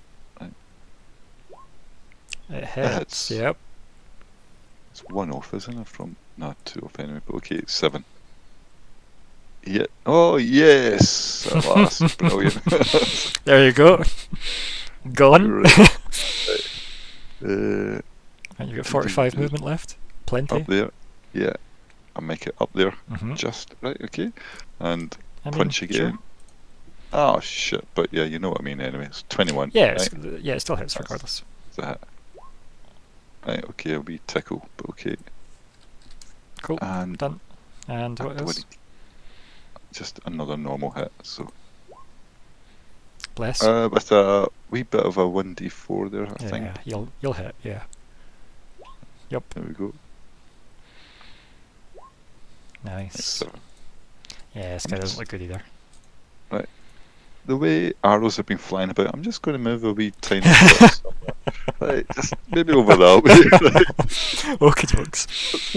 Speaker 1: It hits. Yep.
Speaker 5: It's one off, isn't it? From not two off anyway, but okay, it's seven. Yeah. Oh yes, at last, (laughs) brilliant. (laughs)
Speaker 1: There you go. Gone.
Speaker 5: Right. (laughs) uh,
Speaker 1: And you've got 45 movement left. Plenty.
Speaker 5: up there, yeah. I make it up there,
Speaker 1: hmm
Speaker 5: just right. Okay, and
Speaker 1: I mean,
Speaker 5: punch
Speaker 1: sure.
Speaker 5: Oh shit! But yeah, you know what I mean. Anyway, it's twenty-one.
Speaker 1: Yeah,
Speaker 5: right?
Speaker 1: it's, yeah, it still hits regardless.
Speaker 5: It's a hit. Right. Okay, a wee tickle, but okay.
Speaker 1: Cool.
Speaker 5: And
Speaker 1: Done. And what else?
Speaker 5: Just another normal hit. So
Speaker 1: Bless.
Speaker 5: uh, with a wee bit of a one d four there, I think.
Speaker 1: yeah, you'll you'll hit. Yeah. Yep.
Speaker 5: There we go.
Speaker 1: Nice. Yeah, this guy doesn't look good either.
Speaker 5: The way arrows have been flying about, I'm just going to move a wee tiny bit. Right, (laughs) just maybe over that way. (laughs)
Speaker 1: Okay, jokes.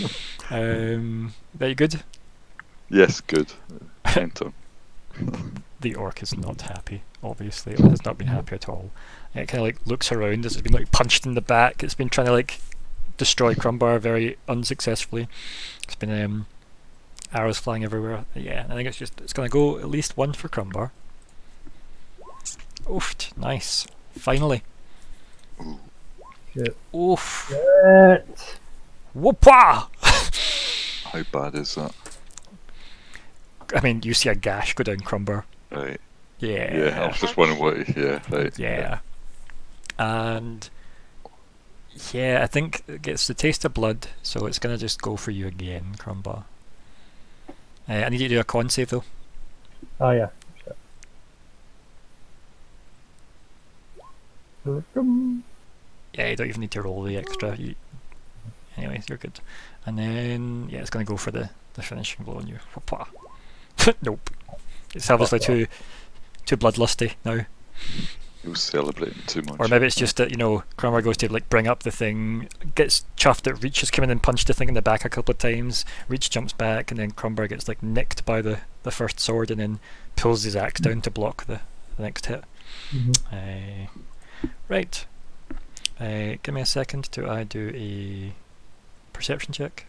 Speaker 1: um, are you good?
Speaker 5: yes, good. (laughs) Enter.
Speaker 1: The orc is not happy. Obviously, it has not been happy at all. It kind of like looks around it's been like punched in the back. It's been trying to like destroy Crumbar very unsuccessfully. It's been um, arrows flying everywhere. Yeah, I think it's just it's gonna go at least one for Crumbar. Oofed, nice. Finally.
Speaker 3: Shit.
Speaker 1: Oof.
Speaker 3: Shit.
Speaker 1: Whoopah!
Speaker 5: How bad is that?
Speaker 1: I mean, you see a gash go down Crumbar.
Speaker 5: Right.
Speaker 1: Yeah.
Speaker 5: Yeah, I was just wondering what. Yeah, right.
Speaker 1: Yeah. And yeah, I think it gets the taste of blood, so it's gonna just go for you again, Crumbar. Uh, I need you to do a con save though.
Speaker 3: Oh yeah. Welcome.
Speaker 1: Yeah, you don't even need to roll the extra. You, anyway, you're good. And then yeah, it's gonna go for the the finishing blow on you. (laughs) Nope. It's obviously too too bloodlusty now.
Speaker 5: He was celebrating too much.
Speaker 1: Or maybe it's just that, you know, Crumbar goes to like bring up the thing, gets chuffed at Reach has come in and punched the thing in the back a couple of times. Reach jumps back and then Crumbar gets like nicked by the, the first sword and then pulls his axe down to block the, the next hit.
Speaker 3: Mhm.
Speaker 1: Uh, right. Uh, give me a second to I do a perception check.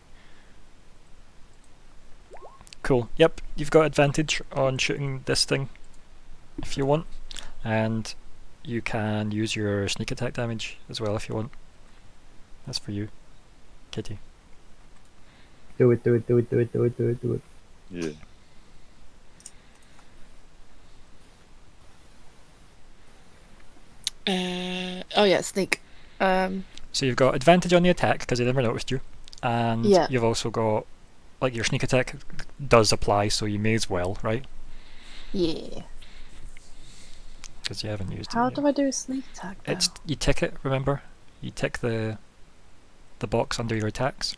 Speaker 1: Cool. Yep, you've got advantage on shooting this thing if you want. And you can use your sneak attack damage as well if you want. That's for you, Kitty.
Speaker 3: Do it, do it, do it, do it, do it, do it, do it.
Speaker 5: Yeah.
Speaker 4: Oh yeah, sneak. Um,
Speaker 1: So you've got advantage on the attack because they never noticed you, and
Speaker 4: Yeah.
Speaker 1: you've also got like your sneak attack does apply, so you may as well, right?
Speaker 4: yeah.
Speaker 1: Because you haven't used
Speaker 4: How
Speaker 1: it. yet.
Speaker 4: do I do a sneak attack?
Speaker 1: It's you tick it. Remember, you tick the the box under your attacks.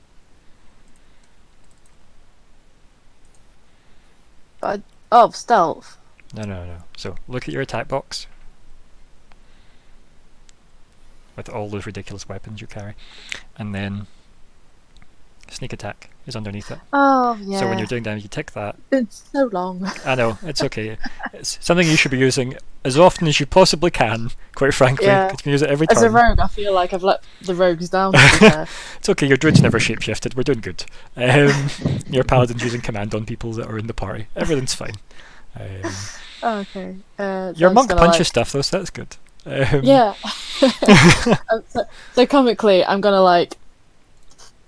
Speaker 4: oh stealth.
Speaker 1: No, no, no. So look at your attack box with all those ridiculous weapons you carry, and then sneak attack is underneath it.
Speaker 4: Oh yeah.
Speaker 1: So when you're doing damage, you tick that.
Speaker 4: It's so long. (laughs)
Speaker 1: I know it's okay. it's something you should be using as often as you possibly can. Quite frankly,
Speaker 4: Yeah.
Speaker 1: you can use it every time.
Speaker 4: As a rogue, I feel like I've let the rogues down. To be (laughs) fair.
Speaker 1: It's okay. Your druid's never shapeshifted. We're doing good. Um, (laughs) your paladin's using command on people that are in the party. Everything's fine. Um,
Speaker 4: oh, okay. Uh,
Speaker 1: your monk punches
Speaker 4: like-
Speaker 1: stuff though, so that's good. Um,
Speaker 4: Yeah. (laughs) Um, so, so comically, I'm gonna like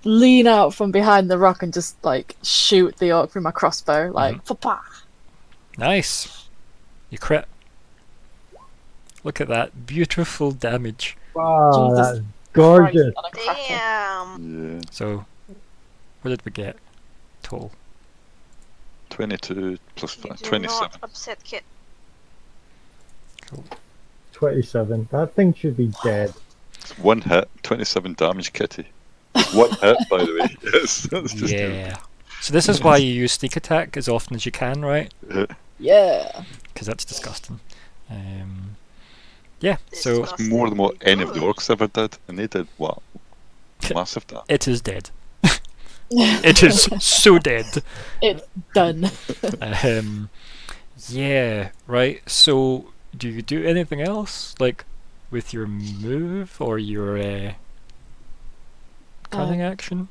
Speaker 4: lean out from behind the rock and just like shoot the orc with my crossbow, like pa
Speaker 1: Nice. You crit. Look at that beautiful damage.
Speaker 3: Wow, that's gorgeous.
Speaker 2: Damn.
Speaker 5: Yeah.
Speaker 1: So, what did we get? Total.
Speaker 5: 22 plus
Speaker 2: You
Speaker 5: five,
Speaker 2: do
Speaker 5: 27.
Speaker 2: not upset Kit.
Speaker 3: 27. That thing should be dead.
Speaker 5: One hit, 27 damage, Kitty. One hit, by the way. (laughs) Yes. That's just
Speaker 1: Yeah. So this is why you use sneak attack as often as you can, right?
Speaker 4: Yeah.
Speaker 1: Because that's disgusting. Um, yeah. So
Speaker 5: That's more than what any of the orcs ever did, and they did what? (laughs) Massive damage.
Speaker 1: it is dead. (laughs) It is so dead.
Speaker 4: It's done.
Speaker 1: Um, yeah. Right. So do you do anything else, like with your move or your uh, cunning
Speaker 4: Um,
Speaker 1: action?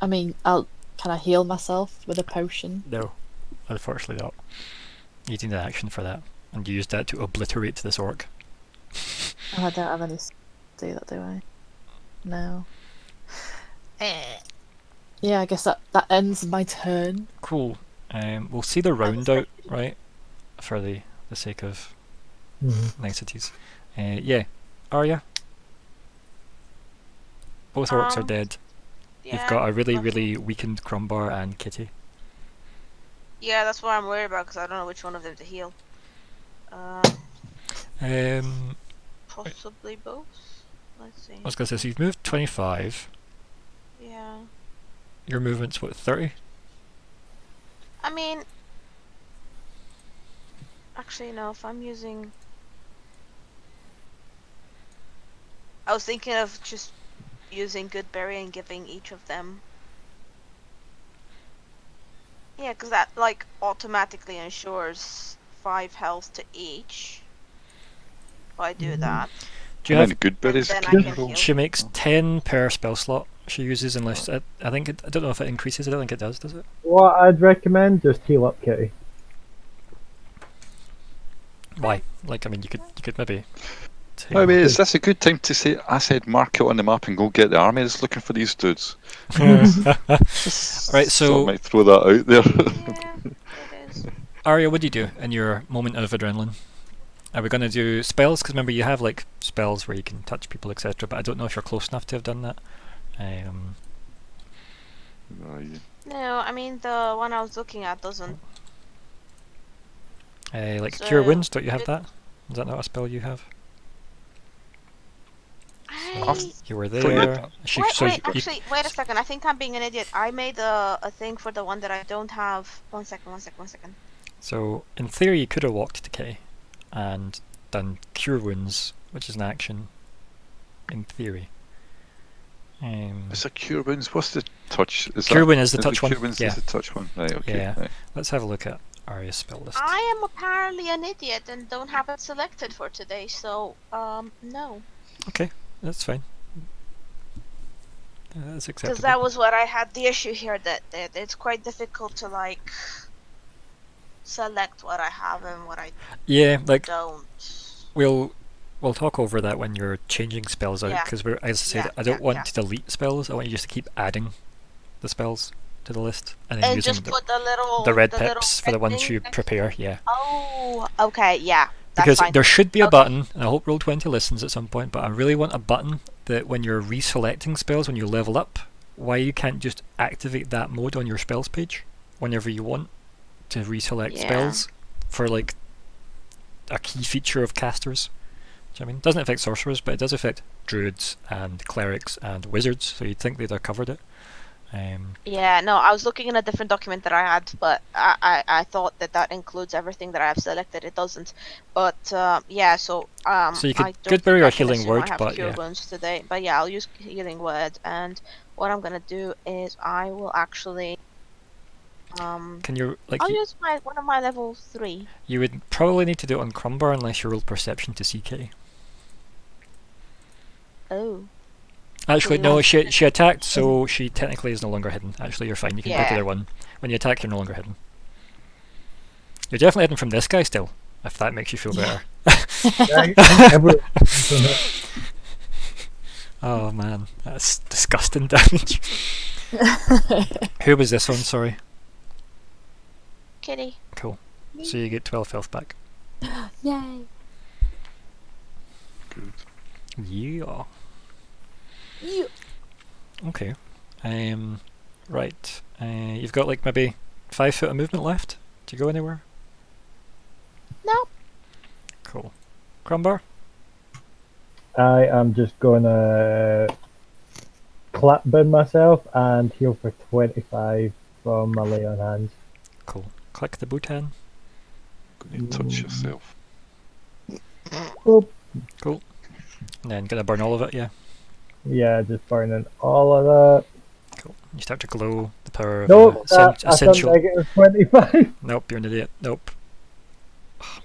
Speaker 4: I mean, I'll. Can I heal myself with a potion?
Speaker 1: No, unfortunately not. You need an action for that, and you use that to obliterate this orc.
Speaker 4: Oh, I don't have any. Do that, do I? No.
Speaker 2: Eh.
Speaker 4: Yeah, I guess that that ends my turn.
Speaker 1: Cool. Um, we'll see the round out, right? For the the sake of
Speaker 3: Mhm.
Speaker 1: niceties. Uh, yeah, Arya. Both orcs are
Speaker 2: Um,
Speaker 1: dead.
Speaker 2: Yeah,
Speaker 1: You've got a really,
Speaker 2: that's-
Speaker 1: really weakened Crumbar and Kitty.
Speaker 2: Yeah, that's what I'm worried about because I don't know which one of them to heal. Uh,
Speaker 1: Um,
Speaker 2: possibly both. Let's see.
Speaker 1: I was gonna say, so you've moved 25.
Speaker 2: Yeah.
Speaker 1: Your movement's what 30?
Speaker 2: I mean, actually, no. If I'm using, I was thinking of just using Goodberry and giving each of them. Yeah, because that like automatically ensures five health to each. If I do
Speaker 3: Mhm.
Speaker 2: that,
Speaker 1: Do you
Speaker 5: How
Speaker 1: have?
Speaker 5: many good berries
Speaker 2: then I
Speaker 5: can you
Speaker 2: can
Speaker 5: roll?
Speaker 2: heal.
Speaker 1: She makes 10 per spell slot. She uses unless I, I think it, I don't know if it increases. I don't think it does. Does it?
Speaker 3: Well, I'd recommend, just heal up Kitty.
Speaker 1: Why? Like I mean, you could you could maybe. take-
Speaker 5: By the is this a good time to say, I said mark it on the map and go get the army that's looking for these dudes? (laughs) (laughs)
Speaker 1: Right,
Speaker 5: Thought I
Speaker 1: so
Speaker 5: might throw that out there. (laughs)
Speaker 2: yeah, it is.
Speaker 1: Arya, what do you do in your moment of adrenaline? Are we going to do spells? Because remember, you have like spells where you can touch people, etc. But I don't know if you're close enough to have done that. Um.
Speaker 2: No, I mean the one I was looking at doesn't.
Speaker 1: Uh, like cure wounds, don't you have that? Is that not a spell you have?
Speaker 2: I
Speaker 1: You were
Speaker 5: Thought you
Speaker 1: there. She,
Speaker 2: wait,
Speaker 1: so
Speaker 2: wait,
Speaker 1: you- you-
Speaker 2: actually, wait a second. I think I'm being an idiot. I made a, a thing for the one that I don't have. One second, one second, one second.
Speaker 1: so in theory, you could have walked decay and done cure wounds, which is an action. In theory. Um,
Speaker 5: It's a cure wounds. What's the touch? Is
Speaker 1: cure
Speaker 5: that,
Speaker 1: wound is the
Speaker 5: is
Speaker 1: touch
Speaker 5: Cure
Speaker 1: one.
Speaker 5: wounds
Speaker 1: Yeah.
Speaker 5: is the touch one. Right. Okay.
Speaker 1: Yeah.
Speaker 5: right.
Speaker 1: Let's have a look at Arya's spell list.
Speaker 2: I am apparently an idiot and don't have it selected for today, so um no.
Speaker 1: Okay, that's fine. That's That's
Speaker 2: Because that was what I had the issue here that, that it's quite difficult to like select what I have and what I
Speaker 1: yeah, like
Speaker 2: don't.
Speaker 1: we'll we'll talk over that when you're changing spells out
Speaker 2: Yeah.
Speaker 1: because we're as I said,
Speaker 2: Yeah,
Speaker 1: I don't
Speaker 2: yeah,
Speaker 1: want
Speaker 2: yeah.
Speaker 1: to delete spells. I want you just to keep adding the spells to the list and then oh,
Speaker 2: And
Speaker 1: using
Speaker 2: just
Speaker 1: the,
Speaker 2: put the little
Speaker 1: the red
Speaker 2: the
Speaker 1: pips for the ones you prepare. Yeah,
Speaker 2: Oh, okay, yeah.
Speaker 1: Because
Speaker 2: fine.
Speaker 1: there should be a
Speaker 2: Okay.
Speaker 1: button, and I hope Roll Twenty listens at some point. But I really want a button that when you're reselecting spells when you level up, why you can't just activate that mode on your spells page whenever you want to reselect
Speaker 2: Yeah.
Speaker 1: spells for like a key feature of casters. I mean? It doesn't affect sorcerers, but it does affect druids and clerics and wizards. So you'd think they'd have covered it. Um,
Speaker 2: Yeah, no, I was looking in a different document that I had, but I, I, I thought that that includes everything that I have selected. It doesn't. But uh, yeah, so um.
Speaker 1: So you could
Speaker 2: I don't Goodberry
Speaker 1: or healing word, but yeah.
Speaker 2: wounds today. But yeah, I'll use healing word, and what I'm gonna do is I will actually. Um,
Speaker 1: can you like
Speaker 2: I'll
Speaker 1: you,
Speaker 2: use my one of my level three.
Speaker 1: you would probably need to do it on Crumbar unless you rolled perception to CK.
Speaker 2: Oh.
Speaker 1: Actually, no, she she attacked, so she technically is no longer hidden. Actually, you're fine. You can pick
Speaker 2: Yeah.
Speaker 1: either one. When you attack, you're no longer hidden. You're definitely hidden from this guy still, if that makes you feel better. (laughs) Oh man, that's disgusting (laughs) damage. (laughs) Who was this on? Sorry.
Speaker 2: Kitty.
Speaker 1: Cool. So you get 12 health back. (gasps)
Speaker 4: Yay.
Speaker 5: Good.
Speaker 1: Yeah.
Speaker 4: You.
Speaker 1: Okay. Um. Right. Uh, you've got like maybe five foot of movement left. Do you go anywhere?
Speaker 2: No.
Speaker 1: Cool. Crumbar.
Speaker 3: I am just gonna clap bin myself and heal for 25 from my lay on hands.
Speaker 1: Cool. Click the button.
Speaker 5: Gonna touch yourself.
Speaker 3: Cool.
Speaker 1: And then gonna burn all of it, yeah.
Speaker 3: Yeah, just burning all of that.
Speaker 1: Cool. You start to glow the power of
Speaker 3: Nope,
Speaker 1: uh,
Speaker 3: that,
Speaker 1: essen-
Speaker 3: that's a
Speaker 1: essential.
Speaker 3: negative 25. (laughs)
Speaker 1: Nope, you're an idiot. Nope.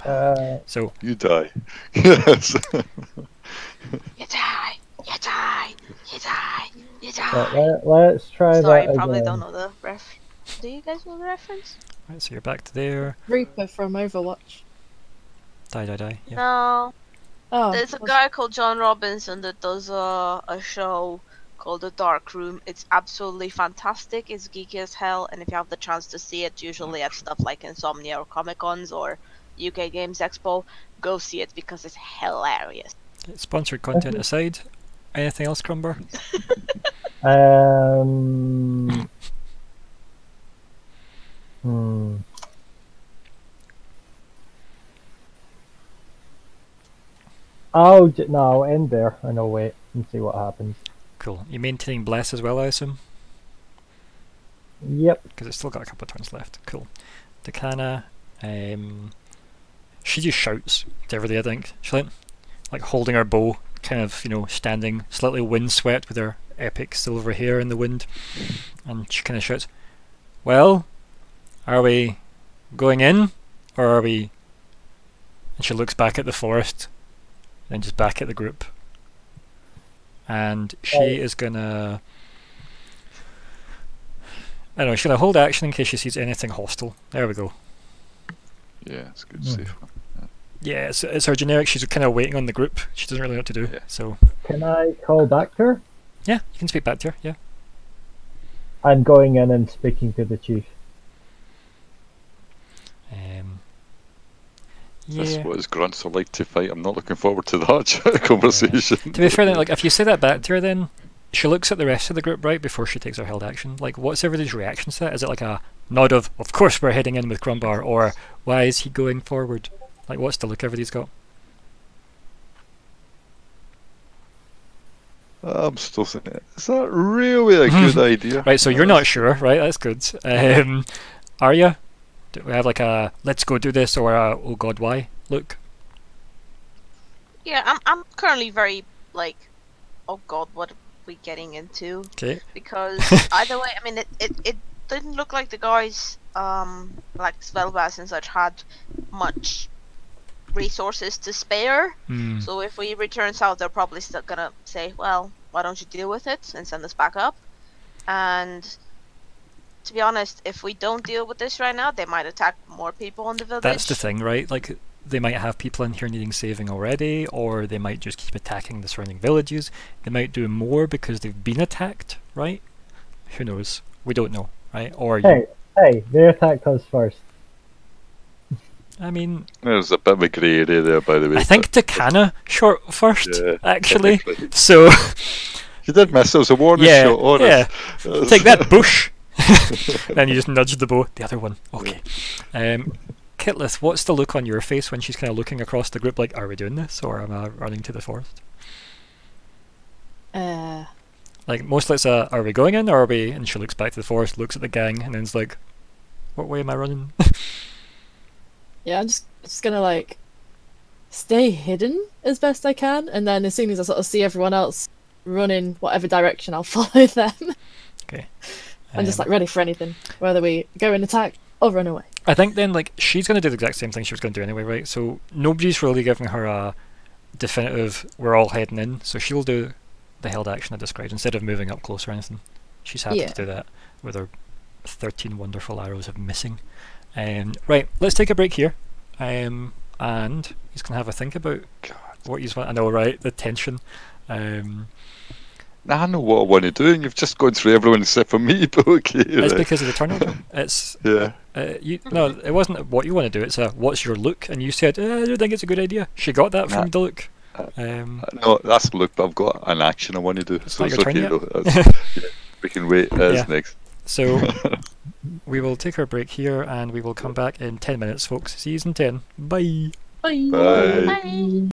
Speaker 3: Uh,
Speaker 1: So
Speaker 5: You die. (laughs) yes.
Speaker 2: You die. You die. You die. You die.
Speaker 3: but let, us try
Speaker 2: Sorry,
Speaker 3: that
Speaker 2: probably don't know the ref. Do you guys know the reference?
Speaker 1: right, so you're back to there.
Speaker 4: Reaper from Overwatch.
Speaker 1: Die, die, die. Yeah.
Speaker 2: No.
Speaker 4: Oh,
Speaker 2: There's a guy called John Robertson that does a, a show called The Dark Room. It's absolutely fantastic. It's geeky as hell, and if you have the chance to see it, usually at stuff like Insomnia or Comic Cons or UK Games Expo, go see it because it's hilarious.
Speaker 1: Sponsored content aside, anything else, Crumbar? (laughs)
Speaker 3: Um. Hmm. Oh no! I'll end there and I'll wait and see what happens.
Speaker 1: Cool. You're maintaining bless as well, I assume,
Speaker 3: Yep.
Speaker 1: because it's still got a couple of turns left. Cool. Decana, um, she just shouts to everybody. I think she's like, like holding her bow, kind of you know standing slightly windswept with her epic silver hair in the wind, and she kind of shouts, "Well, are we going in, or are we?" And she looks back at the forest, then just back at the group, and she
Speaker 3: Oh.
Speaker 1: is gonna. I don't know. She's gonna hold action in case she sees anything hostile. There we go.
Speaker 5: Yeah, it's good
Speaker 3: Hmm.
Speaker 5: safe one.
Speaker 1: Yeah, it's, it's her generic. She's kind of waiting on the group. She doesn't really know what to do.
Speaker 5: Yeah.
Speaker 1: So
Speaker 3: Can I call back to her?
Speaker 1: yeah, you can speak back to her. Yeah.
Speaker 3: I'm going in and speaking to the chief.
Speaker 5: That's
Speaker 1: yeah.
Speaker 5: what his grunts are like to fight. I'm not looking forward to that (laughs) conversation.
Speaker 1: To be fair, then, like if you say that back to her, then she looks at the rest of the group right before she takes her held action. Like, what's everybody's reaction to that? Is it like a nod of "Of course we're heading in with Crumbar," or "Why is he going forward?" Like, what's the look everybody's got?
Speaker 5: I'm still thinking, is that really a good (laughs) idea?
Speaker 1: Right, so you're not sure, right? That's good. (laughs) Um, are you? Do we have like a let's go do this or a oh god why look?
Speaker 2: Yeah, I'm I'm currently very like, oh god, what are we getting into?
Speaker 1: Okay.
Speaker 2: Because (laughs) either way, I mean, it, it, it didn't look like the guys, um, like Svelbas and such had much resources to spare.
Speaker 1: Hmm.
Speaker 2: So if we return south, they're probably still gonna say, well, why don't you deal with it and send us back up? And to be honest, if we don't deal with this right now, they might attack more people in the village.
Speaker 1: That's the thing, right? Like they might have people in here needing saving already, or they might just keep attacking the surrounding villages. They might do more because they've been attacked, right? Who knows? We don't know, right? Or you,
Speaker 3: Hey, hey, they attacked us first.
Speaker 1: I mean,
Speaker 5: There's a bit of a grey area there, by the way.
Speaker 1: I think Takana short first,
Speaker 5: Yeah,
Speaker 1: actually.
Speaker 5: technically.
Speaker 1: So
Speaker 5: You did miss. It was a warning
Speaker 1: yeah,
Speaker 5: shot. Honest.
Speaker 1: yeah. Take that (laughs) bush. (laughs) then you just nudge the bow. The other one. Okay. Um, Kitlith, what's the look on your face when she's kind of looking across the group? Like, are we doing this, or am I running to the forest?
Speaker 4: Uh,
Speaker 1: Like, mostly it's a, are we going in, or are we? And she looks back to the forest, looks at the gang, and then's like, what way am I running? (laughs)
Speaker 4: yeah, I'm just just gonna like stay hidden as best I can, and then as soon as I sort of see everyone else running whatever direction, I'll (laughs) follow them. I'm just
Speaker 1: Um,
Speaker 4: like ready for anything, whether we go and attack or run away.
Speaker 1: I think then like she's gonna do the exact same thing she was gonna do anyway, right? So nobody's really giving her a definitive we're all heading in, so she'll do the held action I described instead of moving up close or anything. She's happy
Speaker 4: Yeah.
Speaker 1: to do that with her thirteen wonderful arrows of missing. Um, right, let's take a break here. Um, and he's gonna have a think about
Speaker 5: God.
Speaker 1: what he's want I know, right? The tension. Um,
Speaker 5: Now, I know what I want to do, and you've just gone through everyone except for me. (laughs) But okay,
Speaker 1: it's
Speaker 5: right.
Speaker 1: because of the turnover. It's (laughs)
Speaker 5: yeah.
Speaker 1: Uh, you no, it wasn't what you want to do. It's a what's your look, and you said uh, I don't think it's a good idea. She got that from the look. Um,
Speaker 5: No, that's look, but I've got an action I want to do, so
Speaker 1: not
Speaker 5: it's
Speaker 1: your turn
Speaker 5: okay.
Speaker 1: yet?
Speaker 5: Though. (laughs) That's- yeah, we can wait. It is
Speaker 1: Yeah.
Speaker 5: next.
Speaker 1: so we will take our break here, and we will come back in ten minutes, folks. See you in ten. Bye.
Speaker 4: Bye.
Speaker 5: Bye.
Speaker 2: Bye.